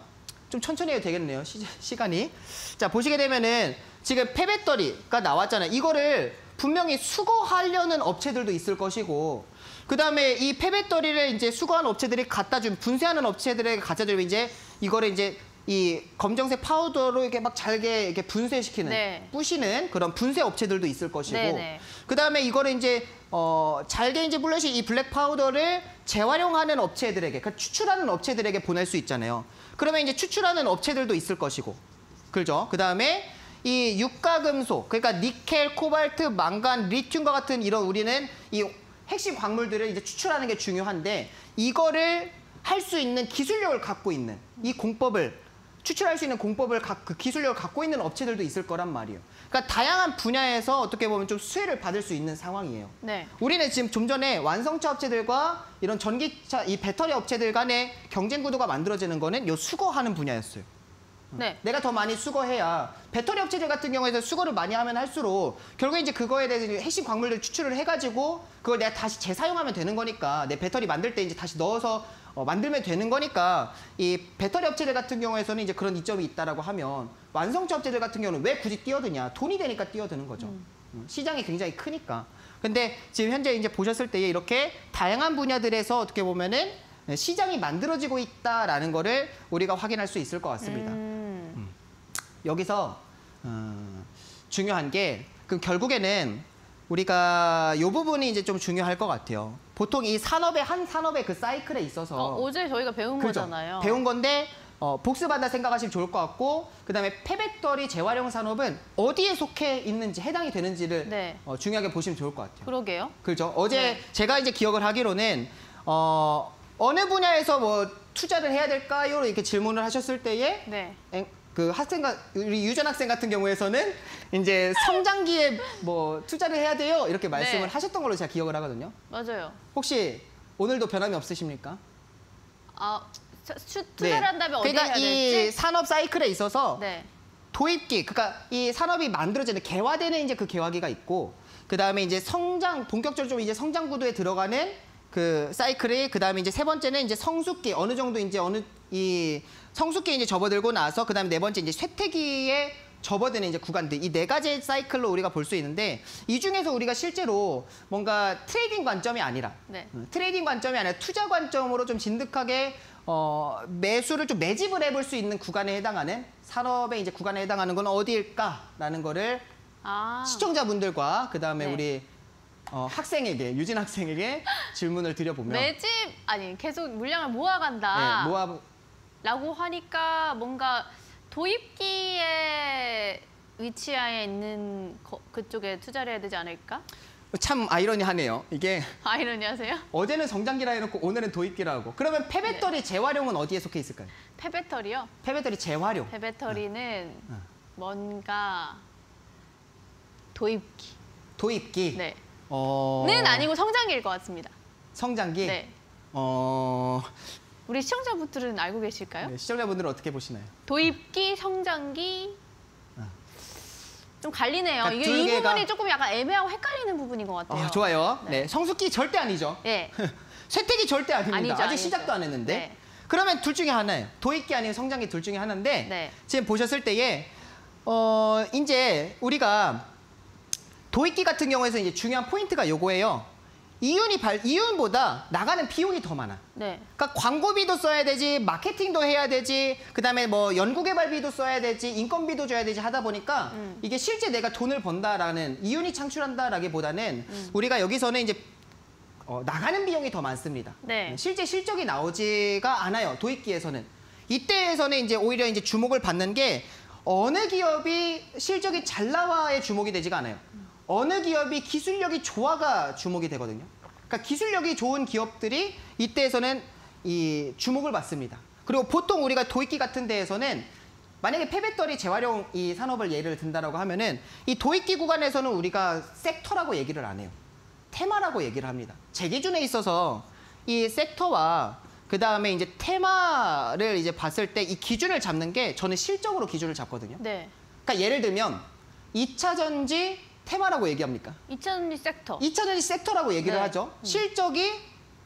좀 천천히 해도 되겠네요. 시, 시간이. 자, 보시게 되면은 지금 폐배터리가 나왔잖아요. 이거를 분명히 수거하려는 업체들도 있을 것이고 그다음에 이 폐배터리를 이제 수거한 업체들이 갖다 준 분쇄하는 업체들에게 갖다 주면 이제 이거를 이제 이 검정색 파우더로 이렇게 막 잘게 이렇게 분쇄시키는 네. 부시는 그런 분쇄 업체들도 있을 것이고 네, 네. 그다음에 이거를 이제 어 잘게 이제 부숴서 이 black powder를 재활용하는 업체들에게 그러니까 추출하는 업체들에게 보낼 수 있잖아요. 그러면 이제 추출하는 업체들도 있을 것이고. 그죠? 그다음에 이 유가금속 그러니까 니켈, 코발트, 망간, 리튬과 같은 이런 우리는 이 핵심 광물들을 이제 추출하는 게 중요한데 이거를 할 수 있는 기술력을 갖고 있는 이 공법을 추출할 수 있는 공법을 가- 그 기술력을 갖고 있는 업체들도 있을 거란 말이에요. 그러니까 다양한 분야에서 어떻게 보면 좀 수혜를 받을 수 있는 상황이에요. 네. 우리는 지금 좀 전에 완성차 업체들과 이런 전기차, 이 배터리 업체들 간의 경쟁 구도가 만들어지는 거는 요 수거하는 분야였어요. 네. 내가 더 많이 수거해야 배터리 업체들 같은 경우에는 수거를 많이 하면 할수록 결국에 이제 그거에 대해서 핵심 광물들 추출을 해가지고 그걸 내가 다시 재사용하면 되는 거니까 내 배터리 만들 때 이제 다시 넣어서 어, 만들면 되는 거니까 이 배터리 업체들 같은 경우에서는 이제 그런 이점이 있다라고 하면 완성차 업체들 같은 경우는 왜 굳이 뛰어드냐 돈이 되니까 뛰어드는 거죠. 음, 시장이 굉장히 크니까. 근데 지금 현재 이제 보셨을 때 이렇게 다양한 분야들에서 어떻게 보면은 시장이 만들어지고 있다라는 거를 우리가 확인할 수 있을 것 같습니다. 음, 여기서 어, 중요한 게 그럼 결국에는 우리가 이 부분이 이제 좀 중요할 것 같아요. 보통 이 산업의 한 산업의 그 사이클에 있어서 어, 어제 저희가 배운 그죠? 거잖아요. 배운 건데 어, 복습한다 생각하시면 좋을 것 같고 그다음에 폐배터리 재활용 산업은 어디에 속해 있는지 해당이 되는지를 네. 어, 중요하게 보시면 좋을 것 같아요. 그러게요. 그렇죠. 어제 네. 제가 이제 기억을 하기로는 어, 어느 분야에서 뭐 투자를 해야 될까요? 이렇게 질문을 하셨을 때에 네. 그 학생과 우리 유전 학생 같은 경우에서는 이제 성장기에 뭐 투자를 해야 돼요 이렇게 말씀을 네. 하셨던 걸로 제가 기억을 하거든요. 맞아요. 혹시 오늘도 변함이 없으십니까? 아, 수- 수- 투자를 한다면 어디에 그러니까 해야 이 될지? 산업 사이클에 있어서 네. 도입기, 그러니까 이 산업이 만들어지는 개화되는 이제 그 개화기가 있고, 그 다음에 이제 성장 본격적으로 좀 이제 성장 구도에 들어가는 그 사이클이 그 다음에 이제 세 번째는 이제 성숙기 어느 정도 이제 어느 이 성숙기에 이제 접어들고 나서 그 다음에 네 번째 이제 쇠퇴기에 접어드는 이제 구간들 이 네 가지 사이클로 우리가 볼 수 있는데 이 중에서 우리가 실제로 뭔가 trading 관점이 아니라 네. 어, trading 관점이 아니라 투자 관점으로 좀 진득하게 어, 매수를 좀 매집을 해볼 수 있는 구간에 해당하는 산업의 이제 구간에 해당하는 건 어디일까라는 거를 아. 시청자분들과 그 다음에 네. 우리 어, 학생에게 유진 학생에게 질문을 드려보면 매집 아니 계속 물량을 모아간다. 네, 모아 라고 하니까 뭔가 도입기에 위치하에 있는 거- 그쪽에 투자를 해야 되지 않을까? 참 아이러니하네요. 이게 아이러니하세요? 어제는 성장기라 해놓고 오늘은 도입기라 하고 그러면 네. 폐배터리 재활용은 어디에 속해 있을까요? 폐배터리요? 폐배터리 재활용 폐배터리는 뭔가 도입기. 도입기 네. 어... 는 아니고 성장기일 것 같습니다. 성장기 네. 어... 우리 시청자분들은 알고 계실까요? 네, 시청자분들은 어떻게 보시나요? 도입기, 성장기 좀 갈리네요. 그러니까 이게 두이 부분이 조금 약간 애매하고 헷갈리는 부분인 것 같아요. 아, 좋아요. 네. 네. 성숙기 절대 아니죠. 예. 쇠퇴기 절대 아닙니다. 아니죠, 아직 아니죠. 시작도 안 했는데. 네. 그러면 둘 중에 하나예요. 도입기 아니면 성장기 둘 중에 하나인데 네. 지금 보셨을 때에 어 이제 우리가 도입기 같은 경우에서 이제 중요한 포인트가 요거예요. 이윤이 발 이윤보다 나가는 비용이 더 많아. 네. 그러니까 광고비도 써야 되지, 마케팅도 해야 되지, 그다음에 뭐 연구개발비도 써야 되지, 인건비도 줘야 되지 하다 보니까 음. 이게 실제 내가 돈을 번다라는 이윤이 창출한다라기보다는 음. 우리가 여기서는 이제 어, 나가는 비용이 더 많습니다. 네. 실제 실적이 나오지가 않아요. 도입기에서는 이때에서는 이제 오히려 이제 주목을 받는 게 어느 기업이 실적이 잘 나와의 주목이 되지가 않아요. 어느 기업이 기술력이 좋아가 주목이 되거든요. 그러니까 기술력이 좋은 기업들이 이때에서는 이 주목을 받습니다. 그리고 보통 우리가 도입기 같은 데에서는 만약에 폐배터리 재활용 이 산업을 예를 든다라고 하면은 이 도입기 구간에서는 우리가 섹터라고 얘기를 안 해요. 테마라고 얘기를 합니다. 제 기준에 있어서 이 섹터와 그 다음에 이제 테마를 이제 봤을 때 이 기준을 잡는 게 저는 실적으로 기준을 잡거든요. 네. 그러니까 예를 들면 2차 전지 테마라고 얘기합니까? 2000리 섹터. 2차 전지 섹터라고 얘기를 네. 하죠. 실적이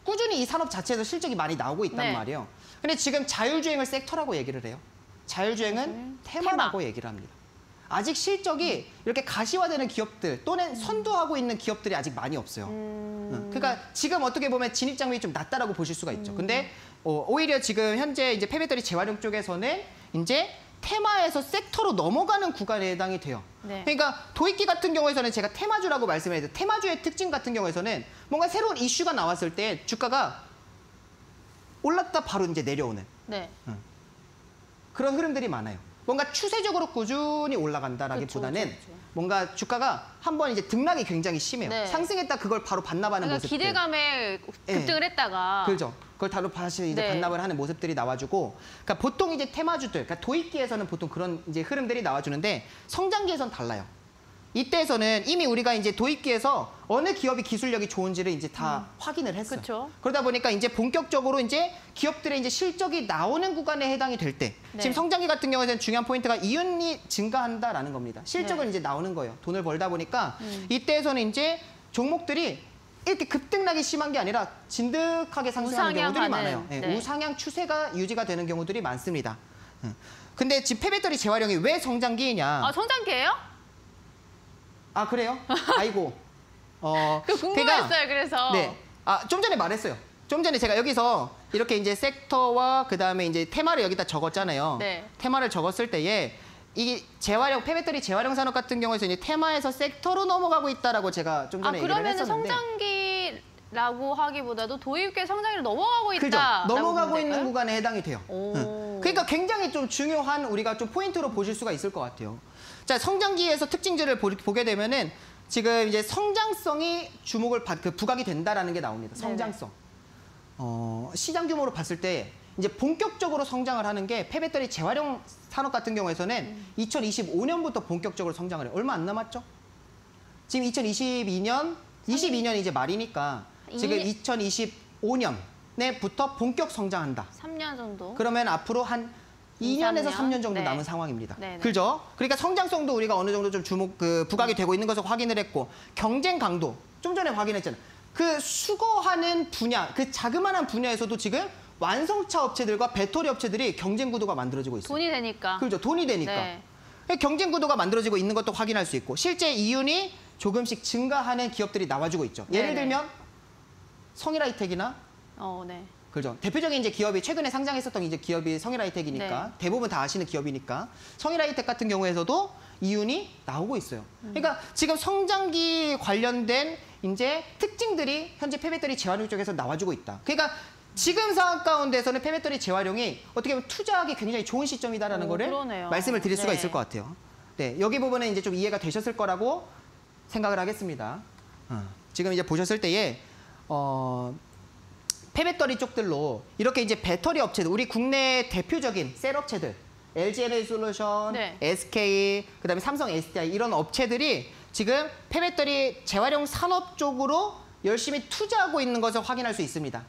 꾸준히 이 산업 자체에서 실적이 많이 나오고 있단 네. 말이에요. 근데 지금 자율주행을 섹터라고 얘기를 해요. 자율주행은 테마라고 얘기를 합니다. 아직 실적이 이렇게 가시화되는 기업들 또는 선두하고 있는 기업들이 아직 많이 없어요. 응. 그러니까 지금 어떻게 보면 진입 장벽이 좀 낮다라고 보실 수가 있죠. 근데 어, 오히려 지금 현재 이제 폐배터리 재활용 쪽에서는 이제 테마에서 섹터로 넘어가는 구간에 해당이 돼요. 네. 그러니까 도입기 같은 경우에서는 제가 테마주라고 말씀을 해도 테마주의 특징 같은 경우에서는 뭔가 새로운 이슈가 나왔을 때 주가가 올랐다 바로 이제 내려오는 네. 그런 흐름들이 많아요. 뭔가 추세적으로 꾸준히 올라간다라기보다는 그쵸, 그쵸, 그쵸. 뭔가 주가가 한 번 이제 등락이 굉장히 심해요. 네. 상승했다 그걸 바로 반납하는 그러니까 모습들. 기대감에 급등을 했다가 그죠. 그걸 다시 이제 네. 반납을 하는 모습들이 나와주고, 그러니까 보통 이제 테마주들, 그러니까 도입기에서는 보통 그런 이제 흐름들이 나와주는데 성장기에선 달라요. 이때에서는 이미 우리가 이제 도입기에서 어느 기업이 기술력이 좋은지를 이제 다 확인을 했어요. 음. 그쵸. 그러다 보니까 이제 본격적으로 이제 기업들의 이제 실적이 나오는 구간에 해당이 될 때, 네. 지금 성장기 같은 경우에는 중요한 포인트가 이윤이 증가한다라는 겁니다. 실적은 네. 음. 이제 나오는 거예요. 돈을 벌다 보니까 이때에서는 이제 종목들이 이렇게 급등락이 심한 게 아니라 진득하게 상승하는 경우들이 많아요. 예, 네. 우상향 추세가 유지가 되는 경우들이 많습니다. 음. 근데 지금 폐배터리 재활용이 왜 성장기이냐? 아 성장기예요? 아 그래요? 아이고. 어, 그 궁금했어요. 그래서 네. 아, 좀 전에 말했어요. 좀 전에 제가 여기서 이렇게 이제 섹터와 그다음에 이제 테마를 여기다 적었잖아요. 네. 테마를 적었을 때에 이 재활용 폐배터리 재활용 산업 같은 경우에서 이제 테마에서 섹터로 넘어가고 있다라고 제가 좀아 전에 얘기를 그러면은 했었는데 성장기라고 하기보다도 도입계 성장기로 넘어가고 그죠. 있다. 넘어가고 있는 구간에 해당이 돼요. 오. 응. 그러니까 굉장히 좀 중요한 우리가 좀 포인트로 보실 수가 있을 것 같아요. 자, 성장기에서 특징들을 보, 보게 되면은 지금 이제 성장성이 주목을 받, 그 부각이 된다라는 게 나옵니다. 성장성. 어, 시장 규모로 봤을 때 이제 본격적으로 성장을 하는 게 폐배터리 재활용 산업 같은 경우에서는 음. 2025년부터 본격적으로 성장을 해요. 얼마 안 남았죠? 지금 2022년, 22년이 이제 말이니까 지금 이- 2025년에부터 본격 성장한다. 3년 정도. 그러면 앞으로 한 이, 2년에서 삼 3년 정도 네. 남은 상황입니다. 네, 네. 그죠? 그러니까 성장성도 우리가 어느 정도 좀 주목 그 부각이 되고 있는 것을 확인을 했고 경쟁 강도 좀 전에 확인했잖아요. 그 수거하는 분야, 그 자그마한 분야에서도 지금 완성차 업체들과 배터리 업체들이 경쟁 구도가 만들어지고 있어요. 돈이 되니까. 그렇죠. 돈이 되니까. 네. 경쟁 구도가 만들어지고 있는 것도 확인할 수 있고 실제 이윤이 조금씩 증가하는 기업들이 나와주고 있죠. 예를 네네. 들면 성일하이텍이나 어, 네. 그죠. 대표적인 이제 기업이 최근에 상장했었던 이제 기업이 성일하이텍이니까 네. 대부분 다 아시는 기업이니까 성일하이텍 같은 경우에서도 이윤이 나오고 있어요. 음. 그러니까 지금 성장기 관련된 이제 특징들이 현재 폐배터리 재활용 쪽에서 나와주고 있다. 그러니까 지금 상황 가운데서는 폐배터리 재활용이 어떻게 보면 투자하기 굉장히 좋은 시점이다라는 오, 거를 그러네요. 말씀을 드릴 수가 네. 있을 것 같아요. 네, 여기 부분은 이제 좀 이해가 되셨을 거라고 생각을 하겠습니다. 어, 지금 이제 보셨을 때에 어, 폐배터리 쪽들로 이렇게 이제 배터리 업체들, 우리 국내 대표적인 셀 업체들, LG 에너지 솔루션, 네. SK, 그다음에 삼성 SDI 이런 업체들이 지금 폐배터리 재활용 산업 쪽으로 열심히 투자하고 있는 것을 확인할 수 있습니다.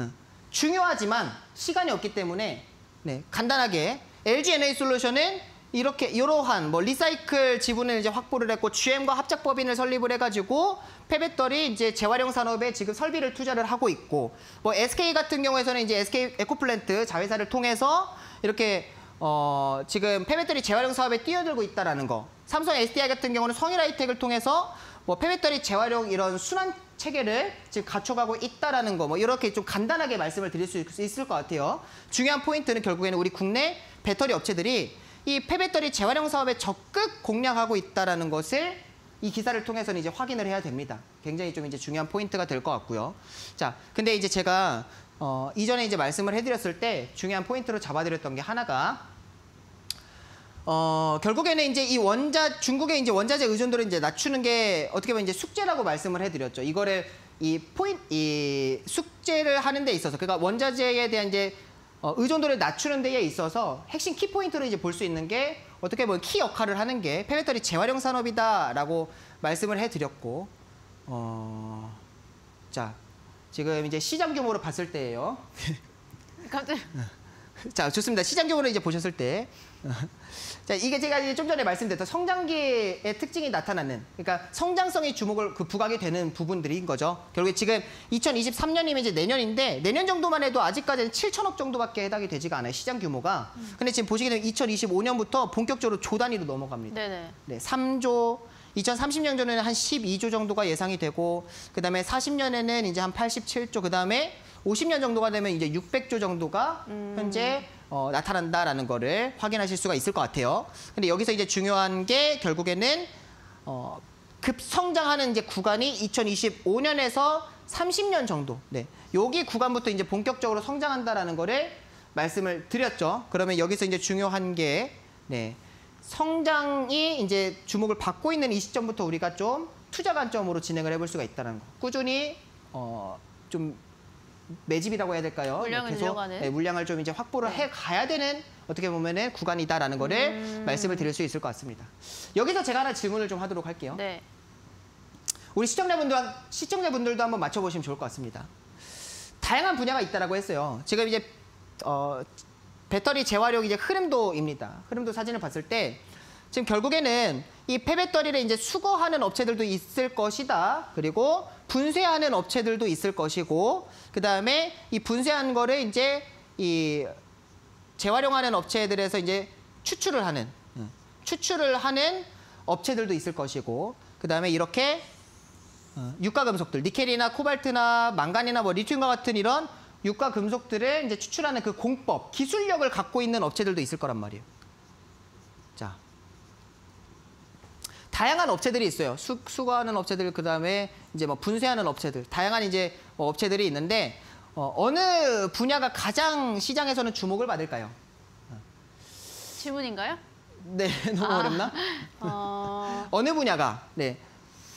응. 중요하지만 시간이 없기 때문에 네, 간단하게 LG 에너지 솔루션은 이렇게 이러한 뭐 리사이클 지분을 이제 확보를 했고 GM과 합작 법인을 설립을 해가지고 폐배터리 이제 재활용 산업에 지금 설비를 투자를 하고 있고 뭐 SK 같은 경우에서는 이제 SK 에코플랜트 자회사를 통해서 이렇게 어 지금 폐배터리 재활용 사업에 뛰어들고 있다라는 거. 삼성 SDI 같은 경우는 성일하이텍을 통해서 뭐 폐배터리 재활용 이런 순환 체계를 지금 갖춰가고 있다라는 거 뭐 이렇게 좀 간단하게 말씀을 드릴 수 있- 있을 것 같아요. 중요한 포인트는 결국에는 우리 국내 배터리 업체들이 이 폐배터리 재활용 사업에 적극 공략하고 있다라는 것을 이 기사를 통해서는 이제 확인을 해야 됩니다. 굉장히 좀 이제 중요한 포인트가 될 것 같고요. 자, 근데 이제 제가 어, 이전에 이제 말씀을 해드렸을 때 중요한 포인트로 잡아드렸던 게 하나가 어, 결국에는 이제 이 원자, 중국의 이제 원자재 의존도를 이제 낮추는 게 어떻게 보면 이제 숙제라고 말씀을 해드렸죠. 이거를 이 포인, 이 숙제를 하는 데 있어서, 그러니까 원자재에 대한 이제 어, 의존도를 낮추는 데에 있어서 핵심 key point로 이제 볼 수 있는 게 어떻게 보면 키 역할을 하는 게 폐배터리 재활용 산업이다라고 말씀을 해드렸고, 어, 자, 지금 이제 시장 규모로 봤을 때예요. 갑자기 자, 좋습니다. 시장 규모를 이제 보셨을 때. 자, 이게 제가 이제 좀 전에 말씀드렸던 성장기의 특징이 나타나는, 그러니까 성장성이 주목을 그 부각이 되는 부분들인 거죠. 결국에 지금 2023년이면 이제 내년인데, 내년 정도만 해도 아직까지는 7천억 정도밖에 해당이 되지가 않아요. 시장 규모가. 근데 지금 보시게 되면 2025년부터 본격적으로 조 단위로 넘어갑니다. 네네. 네, 3조 2030년 전에는 한 12조 정도가 예상이 되고 그다음에 40년에는 이제 한 87조 그다음에 50년 정도가 되면 이제 600조 정도가 현재 어, 나타난다라는 거를 확인하실 수가 있을 것 같아요. 근데 여기서 이제 중요한 게 결국에는 어, 급성장하는 이제 구간이 2025년에서 30년 정도. 네. 여기 구간부터 이제 본격적으로 성장한다라는 거를 말씀을 드렸죠. 그러면 여기서 이제 중요한 게 네. 성장이 이제 주목을 받고 있는 이 시점부터 우리가 좀 투자 관점으로 진행을 해볼 수가 있다는 거. 꾸준히 어, 좀 매집이라고 해야 될까요? 물량을 계속, 늘려가는. 네, 물량을 좀 이제 확보를 해 가야 되는 어떻게 보면은 구간이다라는 거를 음. 말씀을 드릴 수 있을 것 같습니다. 여기서 제가 하나 질문을 좀 하도록 할게요. 네. 우리 시청자분들 시청자분들도 한번 맞춰보시면 좋을 것 같습니다. 다양한 분야가 있다라고 했어요. 지금 이제 어, 배터리 재활용 이제 흐름도입니다. 흐름도 사진을 봤을 때 지금 결국에는 이 폐배터리를 이제 수거하는 업체들도 있을 것이다. 그리고 분쇄하는 업체들도 있을 것이고 그 다음에 이 분쇄한 거를 이제 이 재활용하는 업체들에서 이제 추출을 하는 음, 추출을 하는 업체들도 있을 것이고 그 다음에 이렇게 어, 유가 금속들 니켈이나 코발트나 망간이나 뭐 리튬과 같은 이런 유가 금속들을 이제 추출하는 그 공법 기술력을 갖고 있는 업체들도 있을 거란 말이에요. 다양한 업체들이 있어요. 수, 수거하는 업체들 그 다음에 이제 뭐 분쇄하는 업체들 다양한 이제 뭐 업체들이 있는데 어, 어느 분야가 가장 시장에서는 주목을 받을까요? 질문인가요? 네, 너무 아. 어렵나? 어, 어느 분야가 네.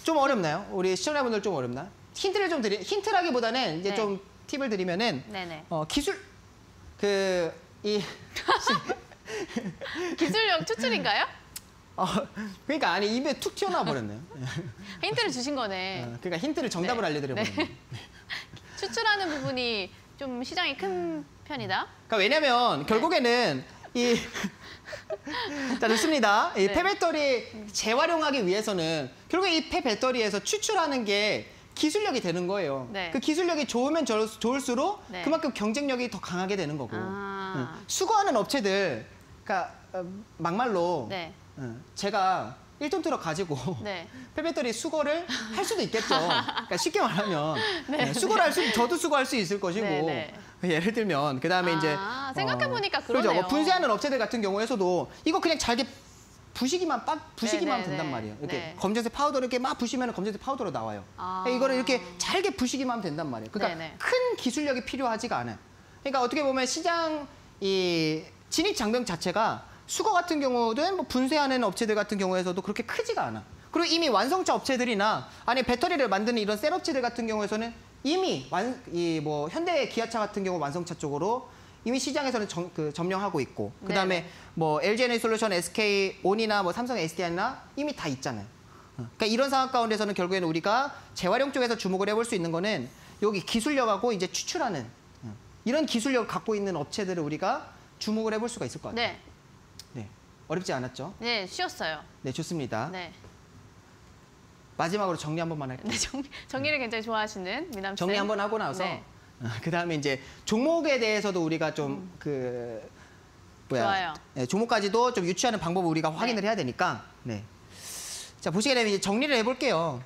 좀 어렵나요? 우리 시청자분들 좀 어렵나? 힌트를 좀 드리 힌트라기보다는 이제 네. 좀 팁을 드리면은 네네. 어, 기술 그 이 기술력 추출인가요? 어, 그러니까 아니 입에 툭 튀어나와 버렸네요. 힌트를 주신 거네. 어, 그러니까 힌트를 정답을 네. 알려드려 네. 버렸네요. 추출하는 부분이 좀 시장이 큰 편이다. 그러니까 왜냐면 결국에는 이 자, 좋습니다. 이 네. 폐배터리 재활용하기 위해서는 결국에 이 폐배터리에서 추출하는 게 기술력이 되는 거예요. 네. 그 기술력이 좋으면 좋을- 좋을수록 네. 그만큼 경쟁력이 더 강하게 되는 거고. 아. 응. 수거하는 업체들, 그러니까 어, 막말로 네. 응, 제가 1톤 트럭 가지고 네. 폐배터리 수거를 할 수도 있겠죠. 그러니까 쉽게 말하면 네, 수거를 할 수, 저도 수거할 수 있을 것이고 네, 네. 예를 들면 그 다음에 아, 이제 생각해 보니까 그렇죠. 그러네요. 뭐 분쇄하는 업체들 같은 경우에서도 이거 그냥 잘게 부시기만 빡 부시기만 네, 네, 된단 네. 말이에요. 이렇게 네. 검정색 파우더를 이렇게 막 부시면 검정색 파우더로 나와요. 아. 이거를 이렇게 잘게 부시기만 하면 된단 말이에요. 그러니까 네, 네. 큰 기술력이 필요하지가 않아요. 그러니까 어떻게 보면 시장 이 진입 장벽 자체가 수거 같은 경우든 뭐 분쇄하는 업체들 같은 경우에서도 그렇게 크지가 않아. 그리고 이미 완성차 업체들이나 아니 배터리를 만드는 이런 셀 업체들 같은 경우에서는 이미 완 이 뭐 현대 기아차 같은 경우 완성차 쪽으로 이미 시장에서는 점, 그 점령하고 있고 그다음에 네네. 뭐 LG 에너지 솔루션, SK 온이나 뭐 삼성 SDI나 이미 다 있잖아요. 어, 그러니까 이런 상황 가운데서는 결국에는 우리가 재활용 쪽에서 주목을 해볼 수 있는 거는 여기 기술력하고 이제 추출하는 어, 이런 기술력을 갖고 있는 업체들을 우리가 주목을 해볼 수가 있을 것 같아요. 네. 네. 어렵지 않았죠? 네, 쉬었어요. 네, 좋습니다. 네. 마지막으로 정리 한 번만 할게요. 네, 정리, 정리를 굉장히 좋아하시는 미남 쌤. 정리 한 번 하고 나서 네. 그 다음에 이제 종목에 대해서도 우리가 좀그 뭐야 좋아요. 네, 종목까지도 좀 유추하는 방법을 우리가 확인을 해야 되니까 네. 자 보시게 되면 이제 정리를 해볼게요.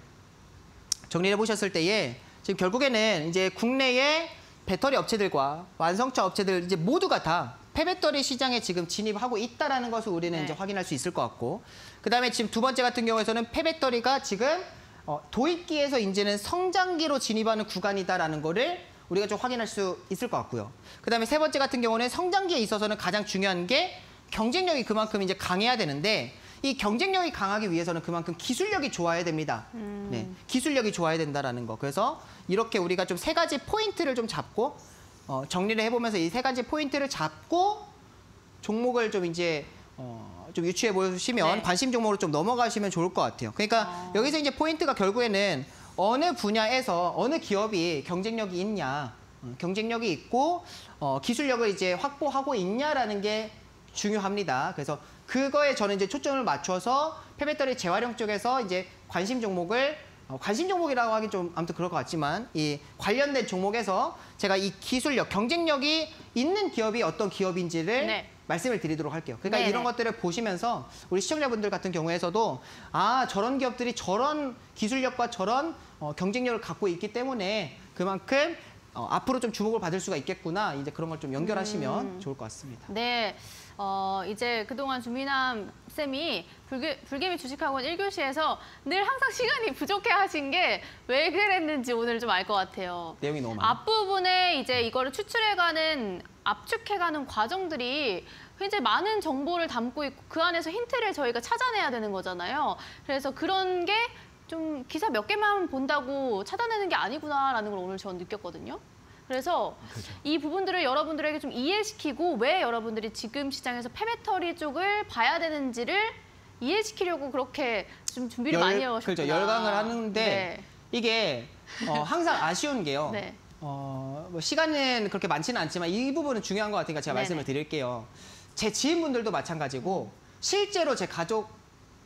정리를 해보셨을 때에 지금 결국에는 이제 국내의 배터리 업체들과 완성차 업체들 이제 모두가 다 폐배터리 시장에 지금 진입하고 있다라는 것을 우리는 네. 이제 확인할 수 있을 것 같고 그다음에 지금 두 번째 같은 경우에서는 폐배터리가 지금 어, 도입기에서 이제는 성장기로 진입하는 구간이다라는 거를 우리가 좀 확인할 수 있을 것 같고요. 그다음에 세 번째 같은 경우는 성장기에 있어서는 가장 중요한 게 경쟁력이 그만큼 이제 강해야 되는데 이 경쟁력이 강하기 위해서는 그만큼 기술력이 좋아야 됩니다. 네, 기술력이 좋아야 된다라는 거. 그래서 이렇게 우리가 좀 세 가지 포인트를 좀 잡고 어, 정리를 해보면서 이 세 가지 포인트를 잡고 종목을 좀 이제 어, 좀 유추해 보시면 네. 관심 종목으로 좀 넘어가시면 좋을 것 같아요. 그러니까 어. 여기서 이제 포인트가 결국에는 어느 분야에서 어느 기업이 경쟁력이 있냐. 어, 음, 경쟁력이 있고 어, 기술력을 이제 확보하고 있냐라는 게 중요합니다. 그래서 그거에 저는 이제 초점을 맞춰서 폐배터리 재활용 쪽에서 이제 관심 종목을 어, 관심 종목이라고 하긴 좀 아무튼 그럴 것 같지만 이 관련된 종목에서 제가 이 기술력, 경쟁력이 있는 기업이 어떤 기업인지를 네. 말씀을 드리도록 할게요. 그러니까 네네. 이런 것들을 보시면서 우리 시청자분들 같은 경우에서도 아 저런 기업들이 저런 기술력과 저런 어, 경쟁력을 갖고 있기 때문에 그만큼 어, 앞으로 좀 주목을 받을 수가 있겠구나 이제 그런 걸 좀 연결하시면 음. 좋을 것 같습니다. 네, 어, 이제 그동안 주민남 쌤이 불개, 불개미 주식학원 1교시에서 늘 항상 시간이 부족해 하신 게 왜 그랬는지 오늘 좀 알 것 같아요. 내용이 너무 많아. 앞부분에 이제 이거를 추출해가는 압축해가는 과정들이 굉장히 많은 정보를 담고 있고 그 안에서 힌트를 저희가 찾아내야 되는 거잖아요. 그래서 그런 게 좀 기사 몇 개만 본다고 찾아내는 게 아니구나라는 걸 오늘 전 느꼈거든요. 그래서 이 부분들을 여러분들에게 좀 이해시키고 왜 여러분들이 지금 시장에서 폐배터리 쪽을 봐야 되는지를 이해시키려고 그렇게 좀 준비를 많이 해오셨구나. 그렇죠. 열강을 하는데 네. 이게 어, 항상 아쉬운 게요. 네. 어, 뭐 시간은 그렇게 많지는 않지만 이 부분은 중요한 것 같으니까 제가 네네. 말씀을 드릴게요. 제 지인분들도 마찬가지고 실제로 제 가족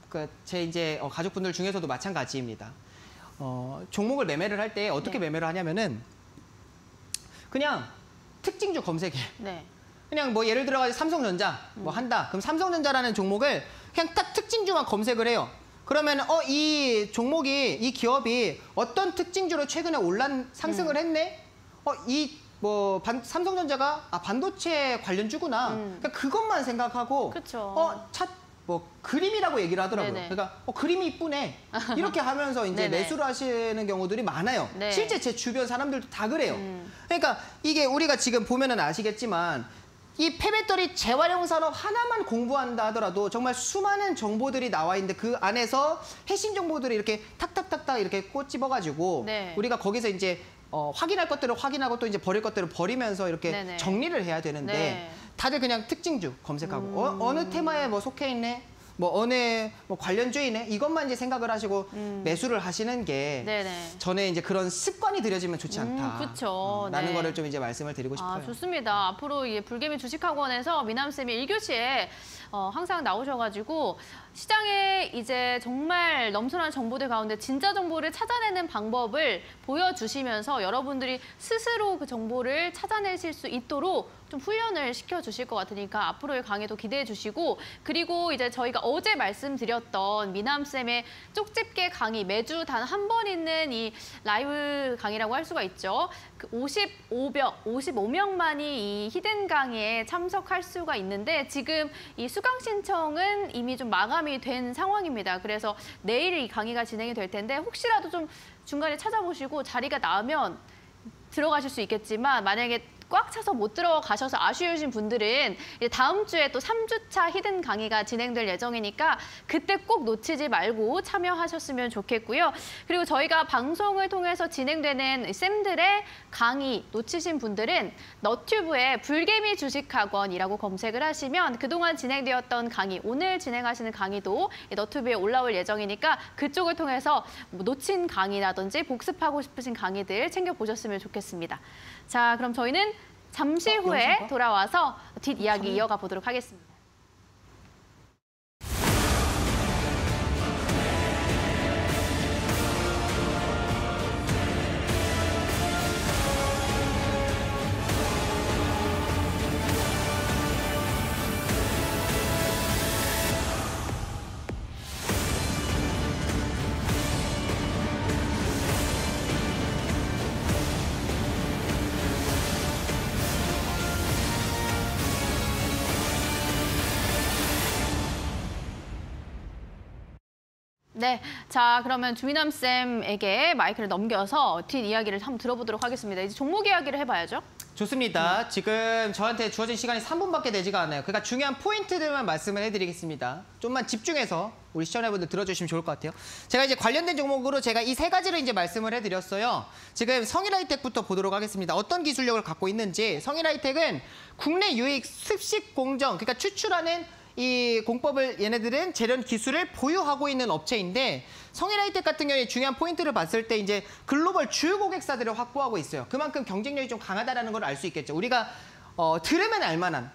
그제 이제 어, 가족분들 중에서도 마찬가지입니다. 어, 종목을 매매를 할 때 어떻게 네. 매매를 하냐면은 그냥 특징주 검색해. 네. 그냥 뭐 예를 들어가지고 삼성전자 뭐 한다. 그럼 삼성전자라는 종목을 그냥 딱 특징주만 검색을 해요. 그러면 어 이 종목이 이 기업이 어떤 특징주로 최근에 올란 상승을 했네. 어이뭐 삼성전자가 아 반도체 관련주구나. 음. 그러니까 그것만 생각하고 그쵸. 어 차 뭐 그림이라고 얘기를 하더라고요. 네네. 그러니까 어 그림이 이쁘네. 이렇게 하면서 이제 네네. 매수를 하시는 경우들이 많아요. 네. 실제 제 주변 사람들도 다 그래요. 음. 그러니까 이게 우리가 지금 보면은 아시겠지만 이 폐배터리 재활용 산업 하나만 공부한다 하더라도 정말 수많은 정보들이 나와 있는데 그 안에서 핵심 정보들이 이렇게 탁탁탁탁 이렇게 꼬집어가지고 네. 우리가 거기서 이제 어, 확인할 것들을 확인하고 또 이제 버릴 것들을 버리면서 이렇게 네네. 정리를 해야 되는데 네. 다들 그냥 특징주 검색하고 음. 어, 어느 테마에 뭐 속해 있네 뭐 어느 뭐 관련주이네 이것만 이제 생각을 하시고 음. 매수를 하시는 게 네네. 전에 이제 그런 습관이 들여지면 좋지 음, 않다. 그쵸. 라는 네. 거를 좀 이제 말씀을 드리고 싶어요. 아, 좋습니다. 앞으로 이 불개미 주식학원에서 미남쌤이 1교시에 어, 항상 나오셔가지고 시장에 이제 정말 넘쳐나는 정보들 가운데 진짜 정보를 찾아내는 방법을 보여주시면서 여러분들이 스스로 그 정보를 찾아내실 수 있도록 좀 훈련을 시켜주실 것 같으니까 앞으로의 강의도 기대해 주시고 그리고 이제 저희가 어제 말씀드렸던 미남쌤의 쪽집게 강의 매주 단 한 번 있는 이 라이브 강의라고 할 수가 있죠. 그 55명, 55명만이 이 hidden 강의에 참석할 수가 있는데 지금 이 수강 신청은 이미 좀 마감이 된 상황입니다. 그래서 내일 이 강의가 진행이 될 텐데 혹시라도 좀 중간에 찾아보시고 자리가 나면 들어가실 수 있겠지만 만약에 꽉 차서 못 들어가셔서 아쉬우신 분들은 다음 주에 또 3주차 hidden 강의가 진행될 예정이니까 그때 꼭 놓치지 말고 참여하셨으면 좋겠고요. 그리고 저희가 방송을 통해서 진행되는 쌤들의 강의 놓치신 분들은 너튜브에 불개미 주식학원이라고 검색을 하시면 그동안 진행되었던 강의, 오늘 진행하시는 강의도 이 너튜브에 올라올 예정이니까 그쪽을 통해서 뭐 놓친 강의라든지 복습하고 싶으신 강의들 챙겨보셨으면 좋겠습니다. 자, 그럼 저희는 잠시 어, 후에? 돌아와서 뒷이야기 이어가 보도록 하겠습니다. 네, 자 그러면 주민남 쌤에게 마이크를 넘겨서 뒷 이야기를 한번 들어보도록 하겠습니다. 이제 종목 이야기를 해봐야죠. 좋습니다. 지금 저한테 주어진 시간이 3분밖에 되지가 않아요. 그러니까 중요한 포인트들만 말씀을 해드리겠습니다. 좀만 집중해서 우리 시청자분들 들어주시면 좋을 것 같아요. 제가 이제 관련된 종목으로 제가 이 세 가지를 이제 말씀을 해드렸어요. 지금 성일하이텍부터 보도록 하겠습니다. 어떤 기술력을 갖고 있는지 성일하이텍은 국내 유익 습식 공정, 그러니까 추출하는 이 공법을 얘네들은 재련 기술을 보유하고 있는 업체인데 성일하이텍 같은 경우에 중요한 포인트를 봤을 때 이제 글로벌 주요 고객사들을 확보하고 있어요. 그만큼 경쟁력이 좀 강하다라는 걸 알 수 있겠죠. 우리가 어, 들으면 알만한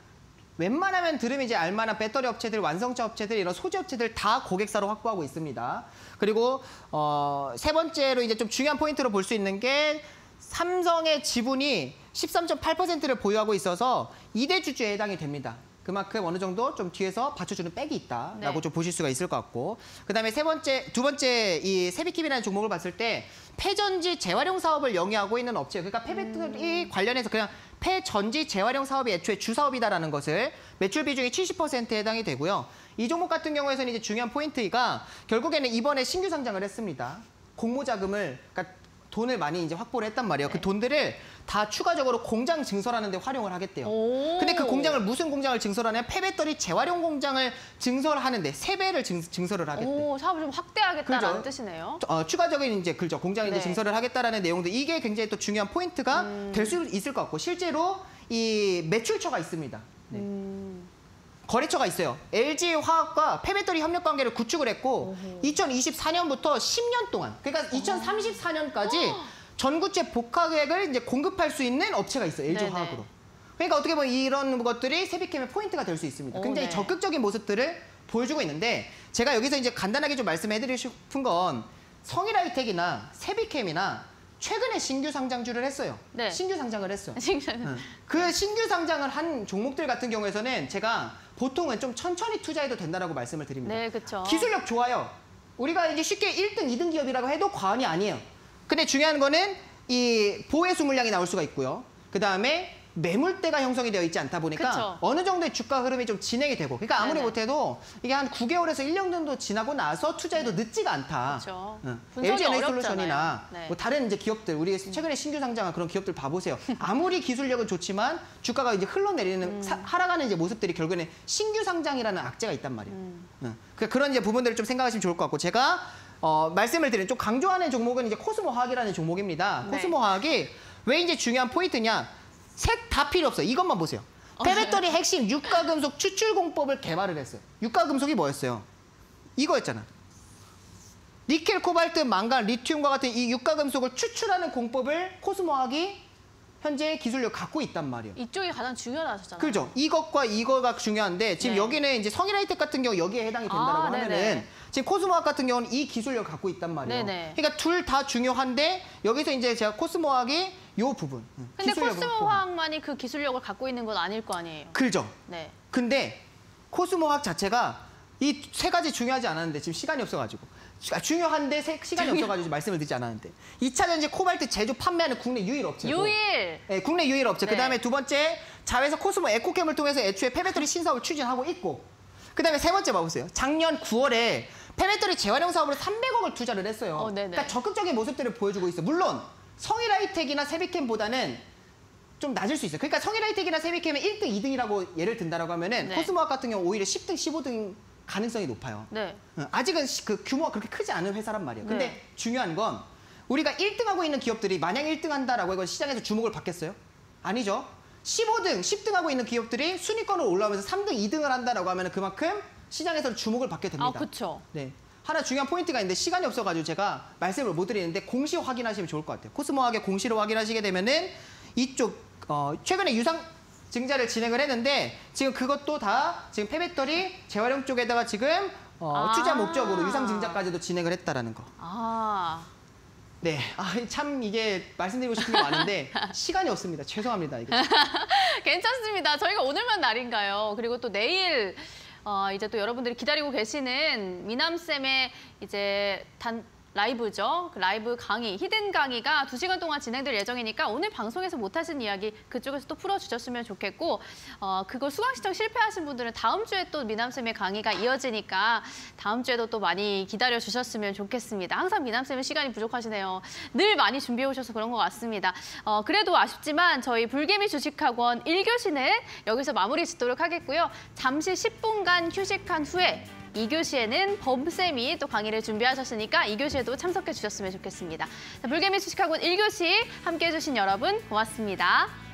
웬만하면 들으면 이제 알만한 배터리 업체들, 완성차 업체들, 이런 소재 업체들 다 고객사로 확보하고 있습니다. 그리고 어, 세 번째로 이제 좀 중요한 포인트로 볼 수 있는 게 삼성의 지분이 13.8%를 보유하고 있어서 이대 주주에 해당이 됩니다. 그만큼 어느 정도 좀 뒤에서 받쳐주는 백이 있다라고 네. 좀 보실 수가 있을 것 같고 그다음에 세 번째 두 번째 이 세비킴이라는 종목을 봤을 때 폐전지 재활용 사업을 영위하고 있는 업체 그러니까 폐배터리 관련해서 그냥 폐전지 재활용 사업이 애초에 주 사업이다라는 것을 매출 비중이 70%에 해당이 되고요. 이 종목 같은 경우에서는 이제 중요한 포인트가 결국에는 이번에 신규 상장을 했습니다. 공모 자금을 그러니까 돈을 많이 이제 확보를 했단 말이에요. 그 돈들을 다 추가적으로 공장 증설하는 데 활용을 하겠대요. 오. 근데 그 공장을 무슨 공장을 증설하냐? 폐배터리 재활용 공장을 증설하는데 세 배를 증, 증설을 하겠대. 오, 사업을 좀 확대하겠다라는 그죠? 뜻이네요. 어, 추가적인 이제 그죠 공장을 네. 이제 증설을 하겠다라는 내용도 이게 굉장히 또 중요한 포인트가 음. 될수 있을 것 같고 실제로 이 매출처가 있습니다. 네. 음. 거래처가 있어요. LG 화학과 폐배터리 협력 관계를 구축을 했고 2024년부터 10년 동안 그러니까 2034년까지 전구체 복합액을 이제 공급할 수 있는 업체가 있어요. LG 네네. 화학으로. 그러니까 어떻게 보면 이런 것들이 세비캠의 포인트가 될 수 있습니다. 오, 굉장히 네. 적극적인 모습들을 보여주고 있는데 제가 여기서 이제 간단하게 좀 말씀해드리고 싶은 건 성일하이텍이나 세비캠이나 최근에 신규 상장주를 했어요. 네. 신규 상장을 했어요. 칭찬. 응. 그 신규 상장을 한 종목들 같은 경우에서는 제가 보통은 좀 천천히 투자해도 된다라고 말씀을 드립니다. 네, 그렇죠. 기술력 좋아요. 우리가 이제 쉽게 1등, 2등 기업이라고 해도 과언이 아니에요. 근데 중요한 거는 이 보해수 물량이 나올 수가 있고요. 그 다음에 매물대가 형성이 되어 있지 않다 보니까 그쵸. 어느 정도의 주가 흐름이 좀 진행이 되고 그러니까 아무리 네네. 못해도 이게 한 9개월에서 1년 정도 지나고 나서 투자해도 늦지가 않다. 그쵸. 응. LG 에너지 어렵잖아요. 솔루션이나 네. 뭐 다른 이제 기업들 우리 최근에 신규 상장한 그런 기업들 봐보세요. 아무리 기술력은 좋지만 주가가 이제 흘러내리는 음. 사- 하락하는 이제 모습들이 결국에는 신규 상장이라는 악재가 있단 말이에요. 음. 응. 그러니까 그런 이제 부분들을 좀 생각하시면 좋을 것 같고 제가 어, 말씀을 드린 좀 강조하는 종목은 이제 코스모 화학이라는 종목입니다. 네. 코스모 화학이 왜 이제 중요한 포인트냐? 싹 다 필요 없어요. 이것만 보세요. 폐배터리 핵심 유가금속 추출 공법을 개발을 했어요. 유가금속이 뭐였어요? 이거였잖아. 니켈, 코발트, 망간, 리튬과 같은 이 유가금속을 추출하는 공법을 코스모화학이 현재 기술력 갖고 있단 말이에요. 이쪽이 가장 중요하다 하셨잖아요. 그죠? 이것과 이거가 중요한데 지금 네. 여기는 이제 성일하이텍 같은 경우 여기에 해당이 된다라고 아, 하면은. 지금 코스모화학 같은 경우는 이 기술력을 갖고 있단 말이에요. 네네. 그러니까 둘 다 중요한데 여기서 이제 제가 코스모화학이 요 부분. 응, 근데 코스모. 화학만이 그 기술력을 갖고 있는 건 아닐 거 아니에요. 그죠? 네. 근데 코스모학 자체가 이 세 가지 중요하지 않았는데 지금 시간이 없어가지고 아, 중요한데 세- 시간이 없어가지고 말씀을 드리지 않았는데 2차 전지 코발트 제조 판매하는 국내 유일 업체고 유일. 네, 국내 유일 업체. 네. 그 다음에 두 번째 자회사 코스모 에코캠을 통해서 애초에 폐배터리 신사업을 추진하고 있고 그 다음에 세 번째 봐보세요. 작년 9월에 폐배터리 재활용 사업으로 300억을 투자를 했어요. 어. 그러니까 적극적인 모습들을 보여주고 있어요. 물론 성일 하이텍이나 세비캠보다는 좀 낮을 수 있어요. 그러니까 성일 하이텍이나 세비캠은 1등, 2등이라고 예를 든다라고 하면은 네. 코스모학 같은 경우 오히려 10등, 15등 가능성이 높아요. 네. 어, 아직은 시- 그 규모가 그렇게 크지 않은 회사란 말이에요. 근데 네. 중요한 건 우리가 1등하고 있는 기업들이 마냥 1등 한다라고 해서 시장에서 주목을 받겠어요? 아니죠. 15등, 10등하고 있는 기업들이 순위권으로 올라오면서 3등, 2등을 한다라고 하면 그만큼 시장에서 주목을 받게 됩니다. 아, 그렇죠. 네. 하나 중요한 포인트가 있는데 시간이 없어가지고 제가 말씀을 못 드리는데 공시 확인하시면 좋을 것 같아요. 코스모학의 공시를 확인하시게 되면은 이쪽 어, 최근에 유상 증자를 진행을 했는데 지금 그것도 다 지금 폐배터리 재활용 쪽에다가 지금 어, 아. 투자 목적으로 유상 증자까지도 진행을 했다라는 거. 아. 네, 아, 참 이게 말씀드리고 싶은 게 많은데 시간이 없습니다. 죄송합니다. 이게. 괜찮습니다. 저희가 오늘만 날인가요? 그리고 또 내일 어, 이제 또 여러분들이 기다리고 계시는 미남쌤의 이제 단 라이브죠. 그 라이브 강의, 히든 강의가 두시간 동안 진행될 예정이니까 오늘 방송에서 못하신 이야기 그쪽에서 또 풀어주셨으면 좋겠고 어, 그걸 수강 신청 실패하신 분들은 다음 주에 또 미남쌤의 강의가 이어지니까 다음 주에도 또 많이 기다려주셨으면 좋겠습니다. 항상 미남쌤은 시간이 부족하시네요. 늘 많이 준비해 오셔서 그런 것 같습니다. 어, 그래도 아쉽지만 저희 불개미 주식학원 1교시는 여기서 마무리 짓도록 하겠고요. 잠시 10분간 휴식한 후에 2교시에는 범쌤이 또 강의를 준비하셨으니까 2교시에도 참석해 주셨으면 좋겠습니다. 자, 불개미 주식학원 1교시 함께해 주신 여러분 고맙습니다.